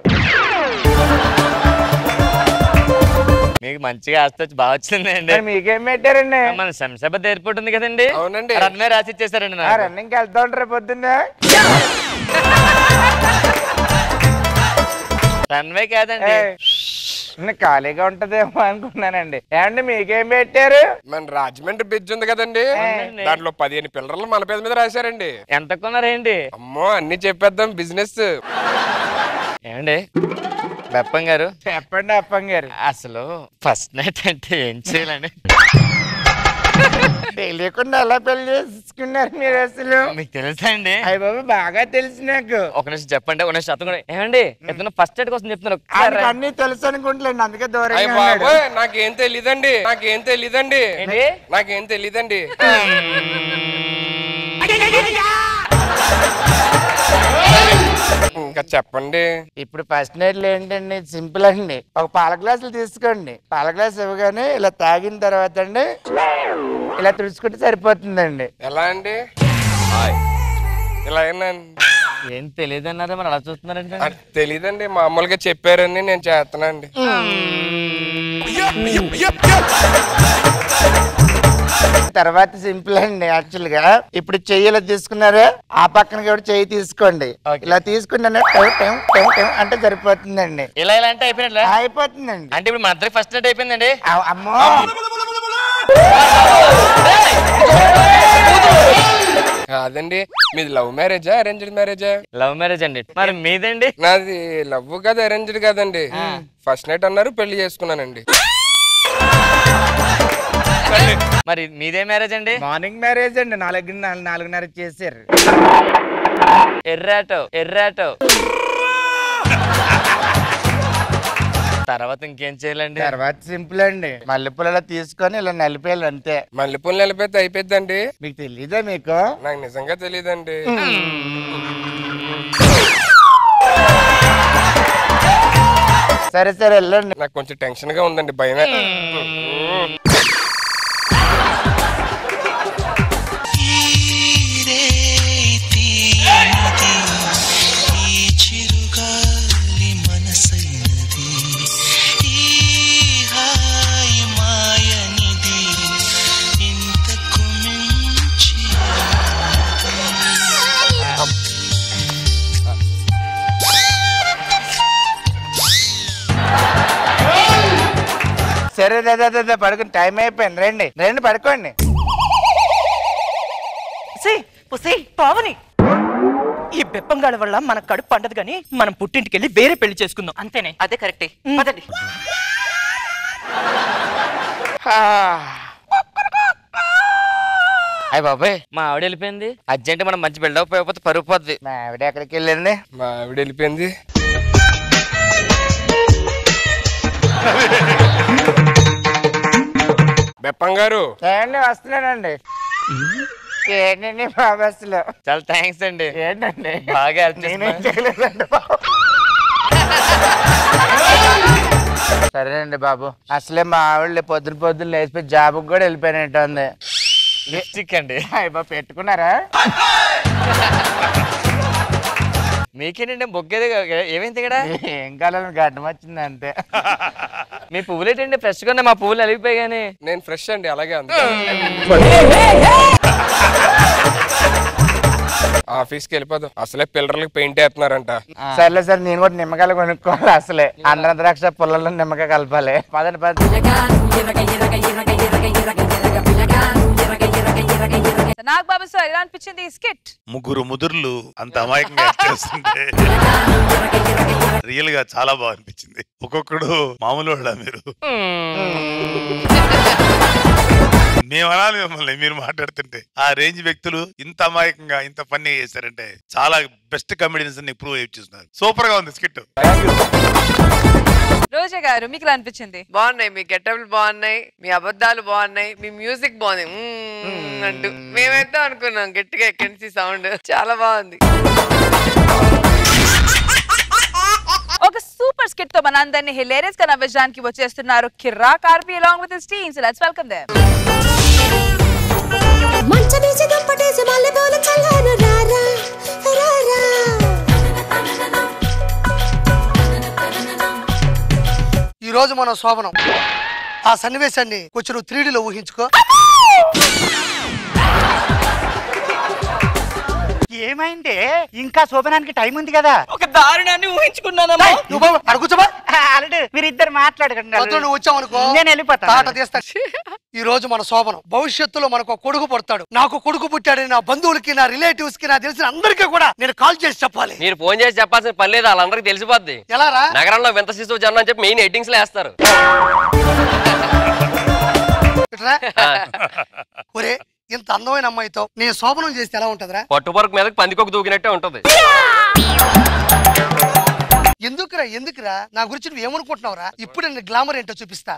మీకు మంచిగా ఆస్తి వచ్చి బాగా వచ్చిందండి. మరి మీకేం పెట్టారండి? మన శంషాబాద్ ఎయిర్పోర్ట్ ఉంది కదండి. అవునండి. రన్వే రాసి ఇచ్చేసారండి రన్నింగ్ వెళ్తా ఉంటారు పొద్దున్న? రన్వే కాదండి. ఖాళీగా ఉంటదేమో అనుకున్నానండి. ఏమండి మీకేం పెట్టారు? మన రాజమండ్రి బ్రిడ్జ్ ఉంది కదండి. దాంట్లో పదిహేను పిల్లర్లు మన పేద మీద రాశారండి. ఎంత కొన్నారేంటి అమ్మో అన్ని చెప్పేద్దాం బిజినెస్ ఏమండి? బెప్పం గారు? చెప్పండి అప్పం గారు. అసలు ఫస్ట్ నైట్ అంటే ఏం చేయాలండి తెలియకుండా ఎలా పెళ్ళి చేసుకున్నారు మీరు అసలు? మీకు తెలుసా అండి? అయ్య బాబు బాగా తెలుసు నాకు. ఒక నిమిషం చెప్పండి ఒక నిమిషం అతను కూడా ఏమండి ఇతను ఫస్ట్ నైట్ కోసం చెప్తున్నారు. ఆయనకు అన్ని తెలుసు అనుకుంటలేండి అందుకే అయ్య దూరంగా ఉన్నాడు. బాబోయ్ నాకేం తెలీదండి నాకేం తెలీదండి. ఏంటి? నాకేం తెలీదండి. ఇంకా చెప్పండి. ఇప్పుడు ఫస్ట్ నైట్లు ఏంటండి సింపుల్ అండి. ఒక పాల గ్లాసులు తీసుకోండి. పాల గ్లాస్ ఇవ్వగానే ఇలా తాగిన తర్వాత అండి ఇలా తుడుచుకుంటే సరిపోతుందండి. ఎలా అండి? ఇలా అయినా ఏం తెలియదు అన్నారా మరి అలా చూస్తున్నారండి? తెలీదండి మామూలుగా చెప్పారని నేను చేస్తున్నానండి. తర్వాత సింపుల్ అండి యాక్చువల్గా. ఇప్పుడు చెయ్యి ఇలా తీసుకున్నారా ఆ పక్కన కూడా చెయ్యి తీసుకోండి. ఇలా తీసుకున్నా అంటే సరిపోతుందండి. ఇలా ఇలా అంటే అయిపోయినట్లే? అయిపోతుందండి. అంటే ఇప్పుడు మన ఇద్దరికి ఫస్ట్ నైట్ అయిపోయిందండి? అమ్మో! కాదండి మీది లవ్ మ్యారేజా అరేంజ్డ్ మ్యారేజా? లవ్ మ్యారేజ్ అండి. మరి మీదండి? నాది లవ్ కాదు అరేంజ్డ్ కాదండి. ఫస్ట్ నైట్ అన్నారు పెళ్ళి చేసుకున్నానండి. మరి మీదే మ్యారేజ్ అండి? మార్నింగ్ మ్యారేజ్ అండి. నాలుగు నాలుగున్నర చేశారు. ఎర్రాటో ఎర్రాటో. తర్వాత ఇంకేం చేయాలండి? తర్వాత సింపుల్ అండి. మల్లెపూలు ఇలా తీసుకొని ఇలా నలిపేయాలి అంతే. మల్లెపూలు నిలిపేస్తే అయిపోద్దండి మీకు తెలీదా మీకు? నాకు నిజంగా తెలియదండి సరే సరే వెళ్ళండి. నాకు కొంచెం టెన్షన్గా ఉందండి భయమే. సరే అదే పడుకుని టైం అయిపోయింది. రండి రండి పడుకోండి. పావని. ఈ బెప్పంగాళ్ళ వల్ల మన కడుపు పండదు కానీ మనం పుట్టింటికి వెళ్ళి వేరే పెళ్ళి చేసుకుందాం. అంతేనే. అదే కరెక్టే. పదండి. అయ్య బాబాయ్. మా ఆవిడ వెళ్ళిపోయింది. అర్జెంట్ మనం మంచి బిల్డప్ అయిపోతే పరుగు పోద్ది. మా ఆవిడ ఎక్కడికి వెళ్ళింది? మా ఆవిడ వెళ్ళిపోయింది. బెప్పం గారు. ఏండి వస్తున్నానండి. ఏంటండి మా బస్సులో చాలా థ్యాంక్స్ అండి. ఏంటండి? బాగా help నేనేం చేస్తున్నారు. చేయలేదండి బాబు. సరేనండి బాబు. అసలే మా ఆవిడ పొద్దున పొద్దున్న లేచిపోయి జాబ్కి కూడా వెళ్ళిపోయినట్టు ఉంది. లిప్స్టిక్ అండి. అయ్యో పెట్టుకున్నారా? మీకేంటండి బొగ్గేది ఏమైంది ఇక్కడ? ఏం కాలం గడ్డం వచ్చింది అంతే. మీ పువ్వులు ఏంటండి? ఫ్రెష్గా ఉన్నాయి మా పువ్వులు అలిగిపోయి కానీ నేను ఫ్రెష్ అండి అలాగే అంత ఆఫీస్కి వెళ్ళిపోదాం. అసలే పిల్లర్లకు పెయింట్ వేస్తున్నారంట. సర్లే సార్ నేను కూడా నిమ్మకాయలు కొనుక్కోవాలి అసలే. ఆంధ్ర ద్రాక్ష పుల్లలో నిమ్మకాయ కలపాలి. పదండి పదండి. నాగ్ బాబు సార్ ఎలా అనిపించింది ఈ స్కిట్ ముగ్గురు ముదుర్లు అంత అమాయకంగా యాక్ట్ చేస్తుంటే. రియల్గా చాలా బాగా అనిపించింది. ఒక్కొక్కడు మామూలు వాళ్ళ మీరు మేము అనాలి మిమ్మల్ని మీరు మాట్లాడుతుంటే ఆ రేంజ్ వ్యక్తులు ఇంత అమాయకంగా ఇంత ఫన్నీ చేశారంటే చాలా బెస్ట్ కమెడియన్స్ని ప్రూవ్ చేస్తున్నారు. సూపర్గా ఉంది స్కిట్. రోజా గారు మీకు అనిపించింది? బాగున్నాయి. మీ గెటప్లు బాగున్నాయి. మీ అబద్ధాలు బాగున్నాయి. మీ మ్యూజిక్ బాగుంది. మ్మ్ అంటూ మేమైతే అనుకున్నాం గట్టిగా ఎక్కడి నుంచి సౌండ్. చాలా బాగుంది. సూపర్ స్కిట్తో మన అందరినీ హిలేరియస్గా నవ్వించడానికి వచ్చేస్తున్నారు Kiraak RP along with his teams let's welcome them మంచమేసి దుప్పటేసి మల్లెపూలు చల్లాను రారా రారా ఈ రోజు మన శోభనం. ఆ సన్నివేశాన్ని కొంచెం త్రీడీలో ఊహించుకో. ఏమైంది? ఇంకా శోభనానికి టైం ఉంది కదా. ఒక దారుణాన్ని ఊహించుకున్నానమ్మా. అడుగుతావా ఆల్రెడీ మీరిద్దరు మాట్లాడకండి నువ్వు నేను వెళ్ళిపోతాను. తాట తీస్తా. ఈ రోజు మన శోభనం. భవిష్యత్తులో మనకు కొడుకు పుడతాడు. నాకు కొడుకు పుట్టాడని నా బంధువులకి నా రిలేటివ్స్కి నా తెలిసిన అందరికీ కూడా నేను కాల్ చేసి చెప్పాలి. మీరు ఫోన్ చేసి చెప్పాల్సిన పని లేదు వాళ్ళందరికీ తెలిసిపోద్ది. ఎలా రా? నగరంలో వింత శిశువు జన్మ అని చెప్పి మెయిన్ ఎడ్డింగ్స్లో వేస్తారు. ఒరే ఇంత అందమైన అమ్మాయితో నేను శోభనం చేస్తే ఎలా ఉంటదిరా? పట్టుపరకు మీదకి పందికొక దూకినట్టే ఉంటది. ఎందుకురా ఎందుకురా? నా గురించి నువ్వు ఏమనుకుంటున్నావురా? ఇప్పుడు నేను గ్లామర్ ఏంటో చూపిస్తా.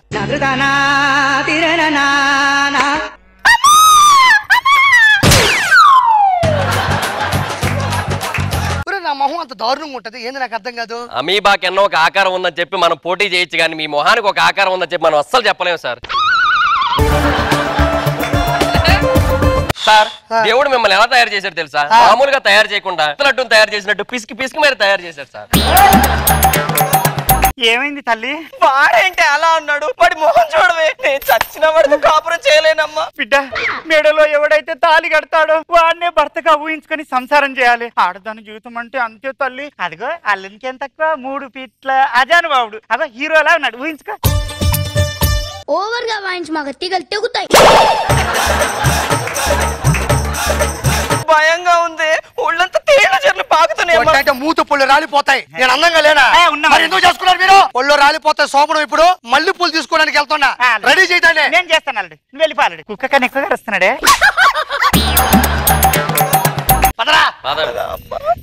ఒరే, నా? మొహం అంత దారుణంగా ఉంటది. ఏంది నాకు అర్థం కాదు? అమీబాకెన్నో ఒక ఆకారం ఉందని చెప్పి మనం పోటీ చేయొచ్చు కానీ మీ మొహానికి ఒక ఆకారం ఉందని చెప్పి మనం అస్సలు చెప్పలేము సార్. సార్ దేవుడు మిమ్మల్ని ఎలా తయారు చేశారు తెలుసా? మామూలుగా తయారు చేయకుండా లడ్డూని తయారు చేసినట్టు పిసికి పిసికి మీరు తయారు చేశారు సార్. ఏమైంది తల్లి? వాడేంటి అలా అన్నాడు? వాడి మొహం చూడవే. నేను చచ్చిన వాడితో కాపురం చేయలేనమ్మా. బిడ్డ మెడలో ఎవడైతే తాలి కడతాడో వాడినే భర్తగా ఊహించుకొని సంసారం చేయాలి. ఆడదాని జీవితం అంటే అంతే తల్లి. అదిగో అల్లునికేం తక్కువ? మూడు పీట్ల అజాను బాబుడు అదో హీరోలా ఉన్నాడు. ఊహించుకో. ఓవర్గా వాయించి మాకు తీగలు తెగుతాయి. భయంగా ఉంది. ఒళ్ళంతా తేళ్ళ చెట్లు పాకుతున్నాయి మూత పళ్ళు రాలిపోతాయి. నేను అందంగా లేనా? మరి ఎందుకు చేసుకున్నారు మీరు? పళ్ళు రాలిపోతాయి శోభనం ఇప్పుడు మళ్ళీ పూలు తీసుకోవడానికి వెళ్తున్నా. రెడీ చేయటానే నేను చేస్తాను అల్లుడు నువ్వు వెళ్ళిపోయాడు కుక్క కన్నా ఎక్కువగా వస్తున్నాడే పదరా.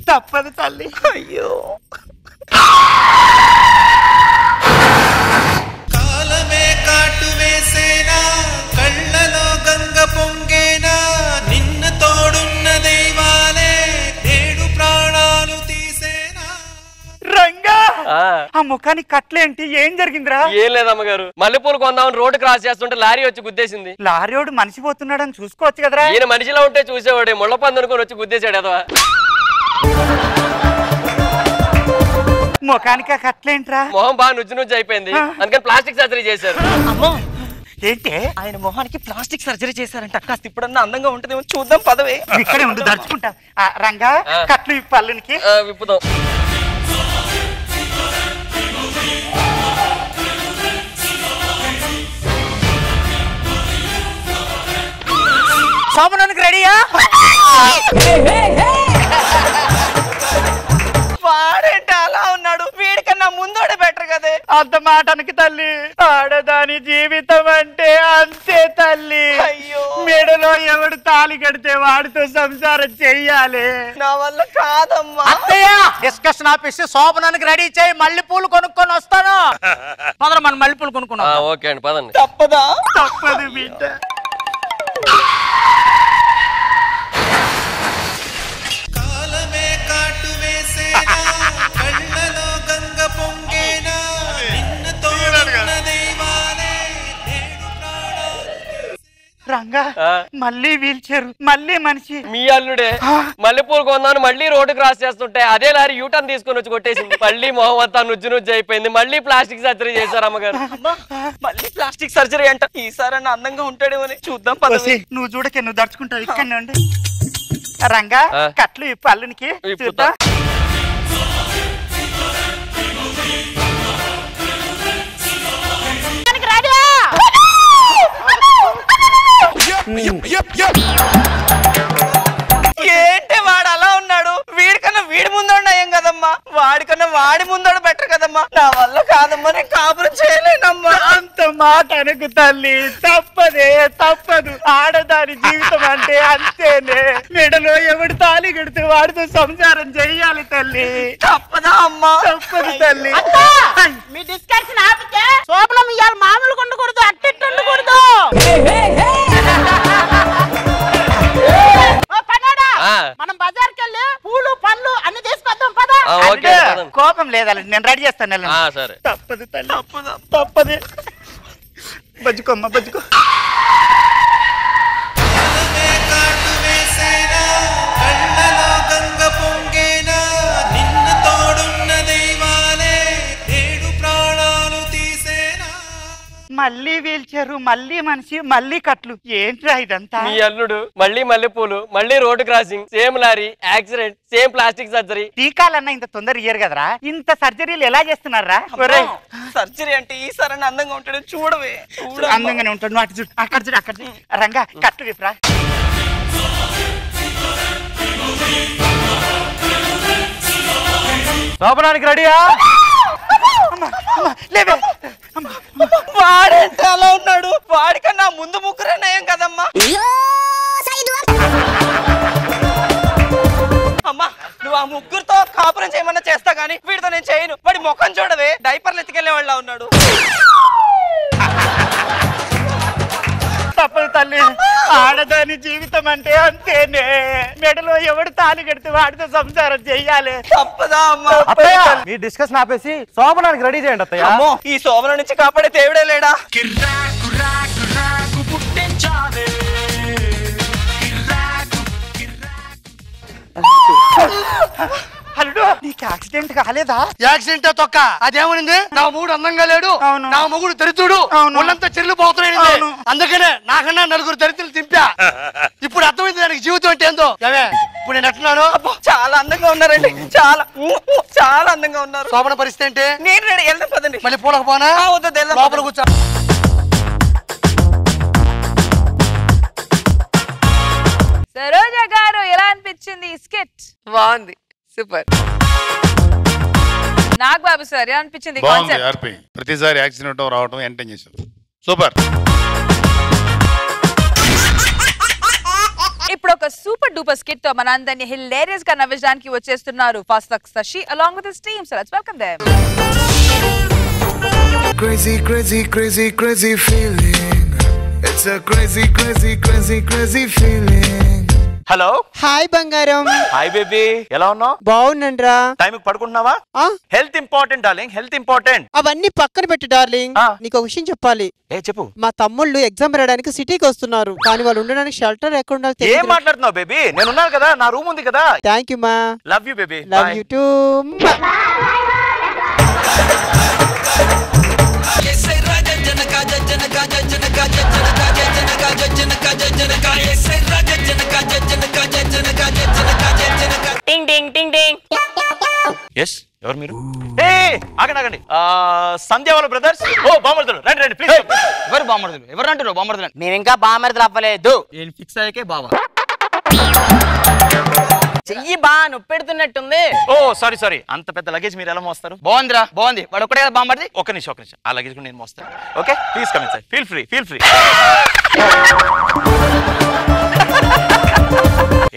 తప్పదు తల్లి. అయ్యో. కాటు వేసేనా? కళ్ళలో గంగ పొంగేనా? నిన్న తోడున్న దైవాలే నేడు ప్రాణాలు తీసేనా? రంగా! ఆ. ముఖానికి కట్లేంటి? ఏం జరిగిందిరా? ఏం లేదమ్మగారు. మల్లెపూలు కొందామని రోడ్డు క్రాస్ చేస్తుంటే లారీ వచ్చి గుద్దేసింది. లారీోడు మనిషి పోతున్నాడని చూసుకోవచ్చు కదరా. ఈయన మనిషిలో ఉంటే చూసేవాడే. ముళ్ళ పంది అనుకుని వచ్చి గుద్దేశాడు అదవా. ముఖానికి కట్టలేంట్రా మొహం బాగా నుజ్జు నుజ్జు అయిపోయింది. అందుకని ప్లాస్టిక్ సర్జరీ చేశారు. అమ్మో! ఏంటి? ఆయన మొహానికి ప్లాస్టిక్ సర్జరీ చేశారంట. కాస్త ఇప్పుడన్నా అందంగా ఉంటుందేమో చూద్దాం పదవే. ఇక్కడే ఉండు దర్చుకుంటా రంగా కట్లు పల్లెనికి విప్పుదాం. సోమనానికి రెడీయా? ముందోడే బెటర్ కదే. అంత మాటనికి తల్లి. ఆడదాని జీవితం అంటే అంతే తల్లి. అయ్యో. మెడలో ఎవడు తాలి కడితే వాడితో సంసారం చెయ్యాలి. నా వల్ల కాదమ్మా. అత్తయ్య డిస్కషన్ ఆపేసి శోభనానికి రెడీ చేయి మల్లె పూలు కొనుక్కొని వస్తాను. పదర మన మల్లె పూలు ఆ, కొనుక్కున్నాం ఓకే అండి పదండి. తప్పదా? తప్పదు బిడ్డ. రంగా మళ్ళీ వీల్చేరు మళ్ళీ మనిషి. మీ అల్లుడే మల్లెపూలు కొందాను మళ్ళీ రోడ్డు క్రాస్ చేస్తుంటే అదే లారీ యూటర్న్ తీసుకొని వచ్చి కొట్టేసింది. మళ్ళీ మొహం అంతా నుజ్జు నుజ్జు అయిపోయింది. మళ్ళీ ప్లాస్టిక్ సర్జరీ చేశారు అమ్మగారు. మళ్ళీ ప్లాస్టిక్ సర్జరీ అంట. ఈసారి అన్న అందంగా ఉంటాడేమో చూద్దాం పదవి నువ్వు చూడకే నువ్వు దడుచుకుంటావు. ఇక్కడ రంగా. కట్లు ఇప్పు అల్లునికి. చూద్దాం. ఏంటి వాడు అలా ఉన్నాడు? వీడికన్నా వీడి ముందోడు నయం కదమ్మా. వాడికన్నా వాడి ముందోడు బెటర్ కదమ్మా. నా వల్ల కాదమ్మా నేను కాపురం చేయలేనమ్మా. అంత మాట అనుకు తల్లి. తప్పదే తప్పదు. ఆడదాని జీవితం అంటే అంతేనే. మెడలో ఎవడు తాలి కడితే వాడితో సంసారం చెయ్యాలి తల్లి. తప్పదా అమ్మా? తప్పదు తల్లి. మీ డిస్కషన్ ఆపితే శోభనం ఇవాళ మామూలు ఉండకూడదు అట్టిట్టు ఉండకూడదు మనం బజార్కి వెళ్ళి పూలు పండ్లు అన్ని తీసుకొద్దాం పదా. ఆ, ఓకే అల్లుడు, పదండి. కోపం లేదా నేను రెడీ చేస్తాను. ఆ, సరే. తప్పదు తల్లి. తప్పదు. తప్పదు బజ్జుకోమ్మ బజ్జుకో. గంగ మళ్ళీ వీల్చారు మళ్ళీ మనిషి మళ్ళీ కట్లు. ఏంట్రా ఇదంతా? మీ అల్లుడు మళ్ళీ మల్లెపూలు మళ్ళీ road crossing same lorry accident same plastic surgery. టీకాలన్నా ఇంత తొందర ఇయ్యరు కదరా? ఇంత సర్జరీలు ఎలా చేస్తున్నారా? సర్జరీ అంటే ఈ సరైన అందంగా ఉంటాడు చూడవే. అందంగానే ఉంటాడు నువ్వు అటు చూడు అక్కడ చూడు అక్కడ చూడు. రంగా కట్టు విప్రా. శోభనానికి రెడీయా? లేవే. వాడేంట అలా ఉన్నాడు. వాడికన్నా ముందు ముగ్గురే నయం కదమ్మా. అమ్మా నువ్వు ఆ ముగ్గురుతో కాపురం చేయమన్నా చేస్తా గానీ వీడితో నేను చేయను. వాడి ముఖం చూడవే. డైపర్లు ఎత్తుకెళ్ళే వాళ్ళ ఉన్నాడు. తప్పదు తల్లి. ఆడదాని జీవితం అంటే అంతేనే. మెడలో ఎవడు తాలి కడితే వాడితో సంసారం చెయ్యాలి తప్పదా అమ్మా? అత్తయ్య మీ డిస్కషన్ ఆపేసి శోభనానికి రెడీ చేయండి అత్తయ్య. అమ్మో ఈ శోభన నుంచి కాపాడే దేవుడే లేడా? అల్లుడు నీకు యాక్సిడెంట్ కాలేదా? యాక్సిడెంట్ తొక్క. అదేమనింది? నా మూడు అందంగా లేడు. నా మొగుడు దరిద్రుడు. ఒళ్ళంతా చెల్లు పోతున్నాయి అందుకనే నాకన్నా నలుగురు దరిద్రులు తింపా ఇప్పుడు అర్థమైంది దానికి జీవితం అంటే ఏందో. ఏమే ఇప్పుడు నేను ఎట్టున్నాను చాలా అందంగా ఉన్నారండి. చాలా ఊ, ఊ, చాలా అందంగా ఉన్నారు. శోభన పరిస్థితి ఏంటి? నేను రెడీ వెళ్దాం పదండి. మళ్ళీ పూలకు పోనా? ఆ, వద్దు, వద్దు, వెళ్దాం, లోపల. కూర్చో. సరోజ గారు ఎలా అనిపించింది ఈ స్కిట్ బాగుంది. సూపర్. నాగ్ బాబు సార్ అనిపించింది బాగుంది ఆర్పి. ప్రతిసారి యాక్సిడెంట్ రావటం ఎంటైన్ చేశారు సూపర్. ఇప్పుడు ఒక సూపర్ డూపర్ స్కిట్తో మన అందరినీ హిలేరియస్గా నవ్వించడానికి వచ్చేస్తున్నారు fast Sasi along with his team so let's welcome them Crazy, crazy, crazy, crazy feeling. It's a crazy, crazy, crazy, crazy feeling. Hello hi బంగారం హాయ్ బేబీ ఎలా ఉన్నావు? బాగున్నాండ్రా time పడుకుంటున్నావా? Health important darling health important అవన్నీ పక్కన పెట్టు darling నీకు ఒక విషయం చెప్పాలి. ఏ చెప్పు. మా తమ్ముళ్ళు ఎగ్జామ్ రాయడానికి సిటీకి వస్తున్నారు. కానీ వాళ్ళు ఉండడానికి షెల్టర్ ఎక్కడ ఉండాలో ఏం మాట్లాడుతున్నావు బేబీ నేను ఉన్నాను కదా నా రూమ్ ఉంది కదా. థ్యాంక్ యూ మా love you baby love you too టింగ్ టింగ్ టింగ్ టింగ్ ఎస్ ఎవరు మీరు? ఏ ఆగండి ఆగండి. ఆ, సంధ్య వాళ్ళ బ్రదర్స్ ఓ బామర్దులు. రండి రండి ప్లీజ్ ఎవరు బామర్దులు? ఎవరు అంటారు బామర్దులు మేము ఇంకా బామర్దులు అవ్వలేదు. నేను ఫిక్స్ అయ్యాకే బావా. చెయ్యి బా నొప్పి పెడుతున్నట్టుంది. ఓ సారీ సారీ అంత పెద్ద లగేజ్ మీరు ఎలా మోస్తారు? బాగుందిరా బాగుంది. వాడు ఒకటే కదా బామర్ది? ఒక నిమిషం ఒక నిమిషం. ఆ లగేజ్ కూడా నేను మోస్తాను. Okay please coming sir feel free feel free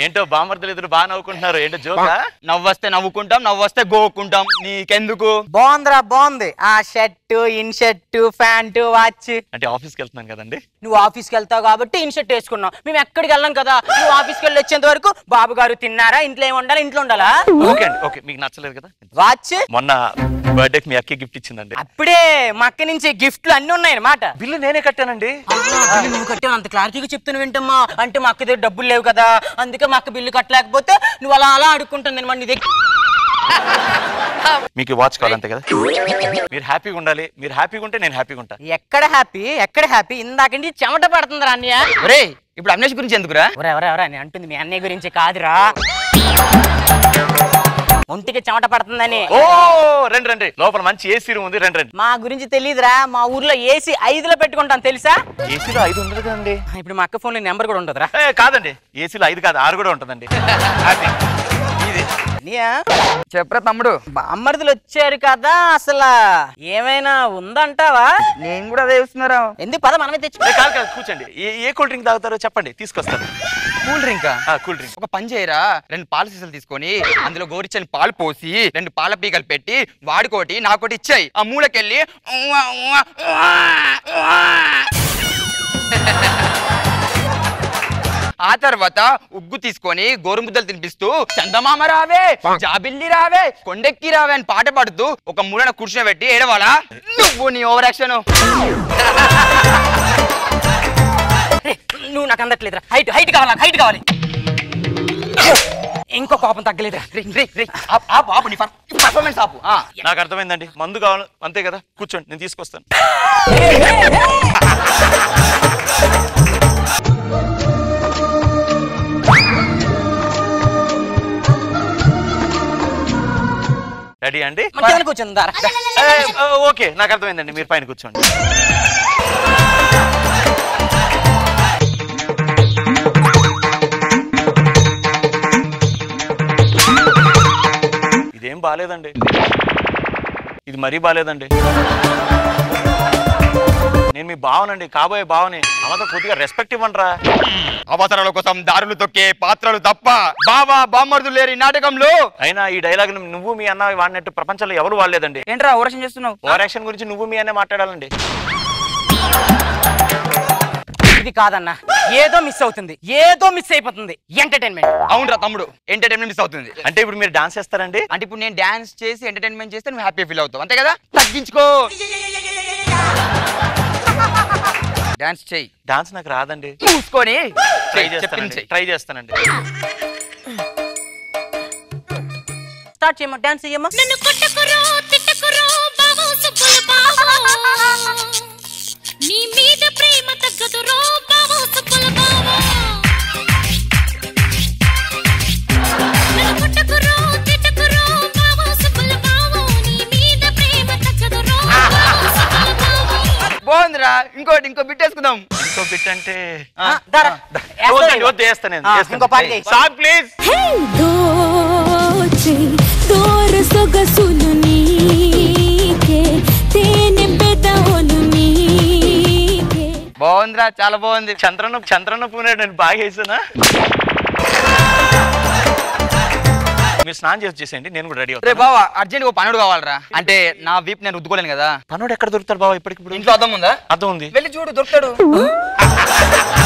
ఏంటో బామర్దులు ఎదురు బాగా నవ్వుకుంటున్నారు. ఏంటో జోకా? నవ్వొస్తే నవ్వుకుంటాం నవ్వొస్తే గోకుంటాం నీకెందుకు? బాగుందిరా బాగుంది. ఆ shirt in shirt pant watch. అంటే ఆఫీస్కి వెళ్తున్నాను కదండి. నువ్వు ఆఫీస్కి వెళ్తావు కాబట్టి ఇన్ షర్ట్ వేసుకున్నావు. మేము ఎక్కడికి వెళ్ళాం కదా? నువ్వు ఆఫీస్కి వెళ్ళి వచ్చేంత వరకు బాబు గారు తిన్నారా? ఇంట్లో ఏమి ఉండాలి? ఇంట్లో ఉండాలా? ఓకే అండి ఓకే. మీకు నచ్చలేదు కదా? వాచ్? మొన్న బర్త్డేకి మీ అక్కే గిఫ్ట్ ఇచ్చిందండి. ఇప్పుడే మా అక్క నుంచి గిఫ్ట్లు అన్ని ఉన్నాయి అన్నమాట బిల్లు నేనే కట్టానండి. బిల్లు నువ్వు కట్టావు. అంత క్లారిటీగా చెప్తున్నా వింటమ్మా. అంటే మా అక్క దగ్గర డబ్బులు లేవు కదా. అందుకే మా అక్క బిల్లు కట్టలేకపోతే నువ్వు అలా అలా అడుక్కుంటుంది అనమాట నీ దగ్గర. మీకు వాచ్ కావాలంతే కదా? మీరు హ్యాపీగా ఉండాలి. మీరు హ్యాపీగా ఉంటే నేను హ్యాపీగా ఉంటా. ఎక్కడ హ్యాపీ? ఎక్కడ హ్యాపీ? ఇందాక నుంచి చెమట పడుతుందిరా అన్నయ్య. ఒరే ఇప్పుడు అవినేష్ గురించి ఎందుకురా? ఒరే నేను అంటుంది మీ అన్నయ్య గురించి కాదురా. ఒంటికి చెమట పడుతుందని. ఓ రండి రండి. లోపల మంచి ఏసీ రూమ్ ఉంది రండి రండి. మా గురించి తెలియదురా మా ఊర్లో ఏసీ ఐదులో పెట్టుకుంటాం తెలుసా? ఏసీలో ఐదు ఉండదు కదండి. ఇప్పుడు మా అక్క ఫోన్లో నెంబర్ కూడా ఉంటుందిరా ఏ, కాదండి. ఏసీలో ఐదు కాదు ఆరు కూడా ఉంటుందండి. ఇది. చెప్పరా తమ్ముడు? బామ్మర్దులు వచ్చారు కదా అసలు ఏమైనా ఉందంటావా? నేను కూడా అదే చూస్తున్నారా? ఎందుకు పద మనమే తెచ్చు ఏ, కాదు కాదు కూర్చోండి. ఏ ఏ కూల్ డ్రింక్ తాగుతారో చెప్పండి తీసుకొస్తాను. Cool drink. Cool drink. ఒక పని చేయరా రెండు పాల సీసాలు తీసుకొని అందులో గోరిచ్చని పాలు పోసి రెండు పాల పీకలు పెట్టి వాడికోటి నాకోటి ఇచ్చాయి. ఆ మూలకెళ్ళి ఆ తర్వాత ఉగ్గు తీసుకొని గోరుముద్దలు తినిపిస్తూ చందమామ రావే జాబిల్లి రావే కొండెక్కి రావే అని పాట పాడుతూ ఒక మూలన కూర్చొని పెట్టి ఏడవాలా? నువ్వు నీ ఓవర్ యాక్షన్. నువ్వు నాకు అందట్లేదురా. హైట్ హైట్ కావాలి? నాకు హైట్ కావాలి. ఇంకో కోపం తగ్గలేదురా. ఆపు నీ పర్ఫార్మెన్స్ ఆపు. ఆ. నాకు అర్థమైందండి. మందు కావాలి అంతే కదా? కూర్చోండి నేను తీసుకొస్తాను. రెడీ అండి కూర్చుందా ఓకే నాకు అర్థమైందండి. మీరు పైన కూర్చోండి. ఇదేం బాగాలేదండి ఇది మరీ బాగాలేదండి నేను మీ బావనండి కాబోయే బావని అమ్మతో కొద్దిగా రెస్పెక్ట్ ఇవ్వండిరా అవసరాల కోసం దారులు తొక్కే పాత్రలు తప్ప బాబా బామ్మర్దు లేరు ఈ నాటకంలో అయినా ఈ డైలాగ్ నువ్వు మీ అన్న వాడినట్టు ప్రపంచంలో ఎవరు వాడలేదండి? ఏంట్రా ఓరసం చేస్తున్నావు? ఓవర్ యాక్షన్ గురించి నువ్వు మీ అన్నే మాట్లాడాలండి. ఇది కాదన్నా. ఏదో మిస్ అవుతుంది. ఏదో మిస్ అయిపోతుంది. ఎంటర్టైన్మెంట్ అవునరా తమ్ముడు. ఎంటర్టైన్మెంట్ మిస్ అవుతుంది. అంటే ఇప్పుడు మీరు డాన్స్ చేస్తారండి? అంటే ఇప్పుడు నేను డాన్స్ చేసి ఎంటర్టైన్మెంట్ చేస్తే నువ్వు హ్యాపీ ఫీల్ అవుతావు. అంతే కదా? తగ్గించుకో. డాన్స్ చెయ్యి. డాన్స్ నాకు రాదండి. చూసుకొని ట్రై చేస్తానండి. ట్రై చేస్తానండి. స్టార్ట్ చేయమ్మా. డాన్స్ చేయమ్మా నన్ను కొట్టకురో తిట్టకురో బావో సుబ్బుల బావో నీ మీద ప్రేమ బావో సుబ్బుల బావో బావో బాగుందిరా ఇంకోటి ఇంకో బిట్ వేసుకుందాం. ఇంకో బిట్ అంటే వద్దు వేస్తాను. సాంగ్ ప్లీజ్ హే దోచి దోర సొగసులు నీకే బాగుందిరా చాలా బాగుంది. చంద్రన్న చంద్రన్న పూనే నేను బాగా వేసానా మీరు స్నానం చేసి వచ్చేసేయండి నేను కూడా రెడీ రే అవుతాను బావా అర్జెంట్ ఓ పనుడు కావాలరా. అంటే నా వీప్ నేను ఉద్దుకోలేను కదా. పనుడు ఎక్కడ దొరుకుతాడు బావ ఇప్పటికిప్పుడు? ఇంట్లో అర్థం ఉందా? అర్థం ఉంది. వెళ్ళి చూడు దొరుకుతాడు.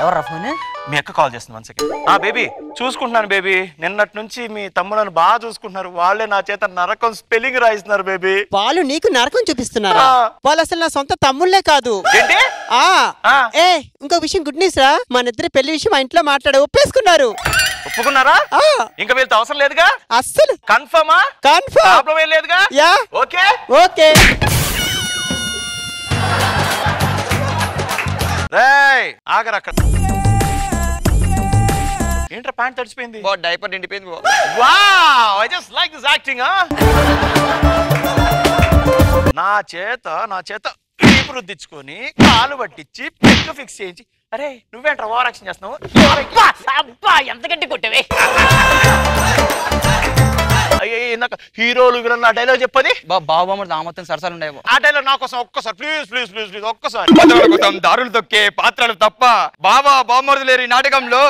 ఎవర్రా ఫోన్? మీ అక్క కాల్ చేస్తుంది వన్ సెకండ్. ఆ బేబీ చూసుకుంటున్నాను బేబీ. నిన్నటి నుంచి మీ తమ్ముళ్ళని బాగా చూసుకుంటున్నారు. వాళ్ళే నా చేత నరకం స్పెల్లింగ్ రాయిస్తున్నారు బేబీ. వాళ్ళు నీకు నరకం చూపిస్తున్నారా. వాళ్ళు అసలు నా సొంత తమ్ముళ్ళే కాదు. ఏంటి? ఆ. ఆ. ఏ ఇంకో విషయం గుడ్ న్యూస్ రా. మన ఇద్దరు పెళ్ళి విషయం మా ఇంట్లో మాట్లాడి ఒప్పేసుకున్నారు. ఒప్పుకున్నారా? ఆ. ఇంకా వీళ్ళతో అవసరం లేదుగా? అస్సలు. కన్ఫర్మా కన్ఫర్మ్ ప్రాబ్లం ఏం లేదుగా? యా. ఓకే? ఓకే. ఆగరు అక్కడ ఏంట్రా ప్యాంట్ తడిచిపోయింది బా డైపర్ నిండిపోయింది బా. Wow I just like this acting నా చేత నా చేత ఈ వీపు రుద్దించుకొని కాలు పట్టించి పెగ్గు ఫిక్స్ చేయించి అరే నువ్వేంట్రా ఓవర్ యాక్షన్ చేస్తున్నావు? అబ్బా, అబ్బా ఎంత గట్టి కొట్టవే. అయ్యో హీరోలు విలన్ ఆ డైలాగ్ చెప్పది బాబు ఆ సరసాలు ఉండే ఆ డైలాగ్ నా కోసం ఒక్కసారి ప్లీజ్ ప్లీజ్ ప్లీజ్ ప్లీజ్ ఒక్కసారి దారులు తొక్కే పాత్రలు తప్ప బాబా బామ్మరుదు లేరు నాటకంలో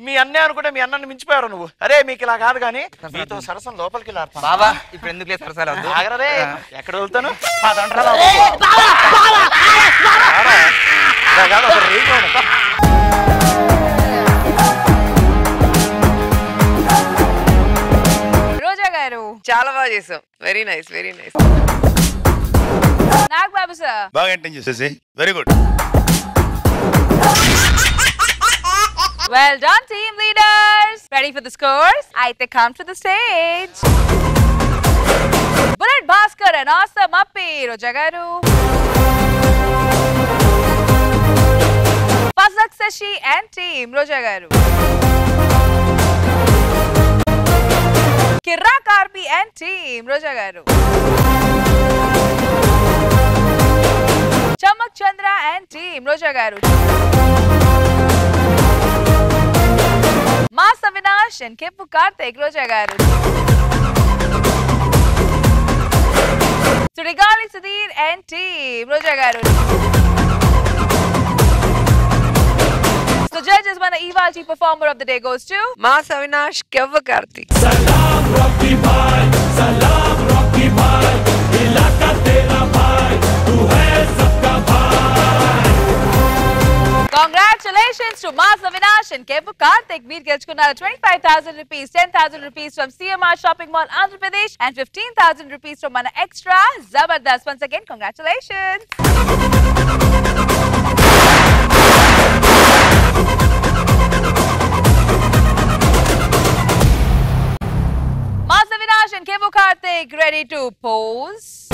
మీ అన్నయ్య అనుకుంటే మీ అన్నని మించిపోయారు నువ్వు అరే మీకు ఇలా కాదు కానీ మీతో సరసం లోపలికి బాబా ఇప్పుడు ఎందుకు లేదు సరసాలు వద్దు ఎక్కడ వెళ్తాను బాగా చేసాం very nice very nice Nag Babu sir బాగా ఎంటర్ చేసేసి very good Well done, team leaders. Ready for the scores? అయితే come to the stage. Bullet Bhaskar and Awesome Appi, Roja garu. Fazak Sashi and team, Roja garu. Kirra Karpi and team, Roja garu. Chamak Chandra and team, Roja garu. Mass Avinash and Kevvu Karthik Roja garu Sudigali Sudheer and team Roja garu So judges, when Ivalchi performer of the day goes to Mas Avinash Kevvakarti. Salam Rocky bhai, salam Rocky bhai, ilaka tera bhai, tu hai sabka bhai. Congratulations to Mas Avinash and Kevu Karthik. Meet Gilchkunara 25,000 rupees, 10,000 rupees from CMR Shopping Mall, Andhra Pradesh and 15,000 rupees from Mana Extra. Zabardast. Once again, congratulations. Mas Avinash and Kevu ready to pose.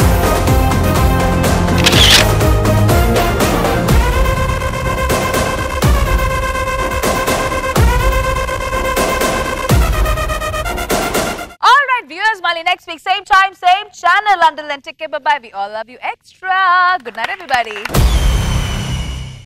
All right, viewers, Mali next week, same time, same channel. Until then, take care. Bye bye. We all love you extra. Good night, everybody.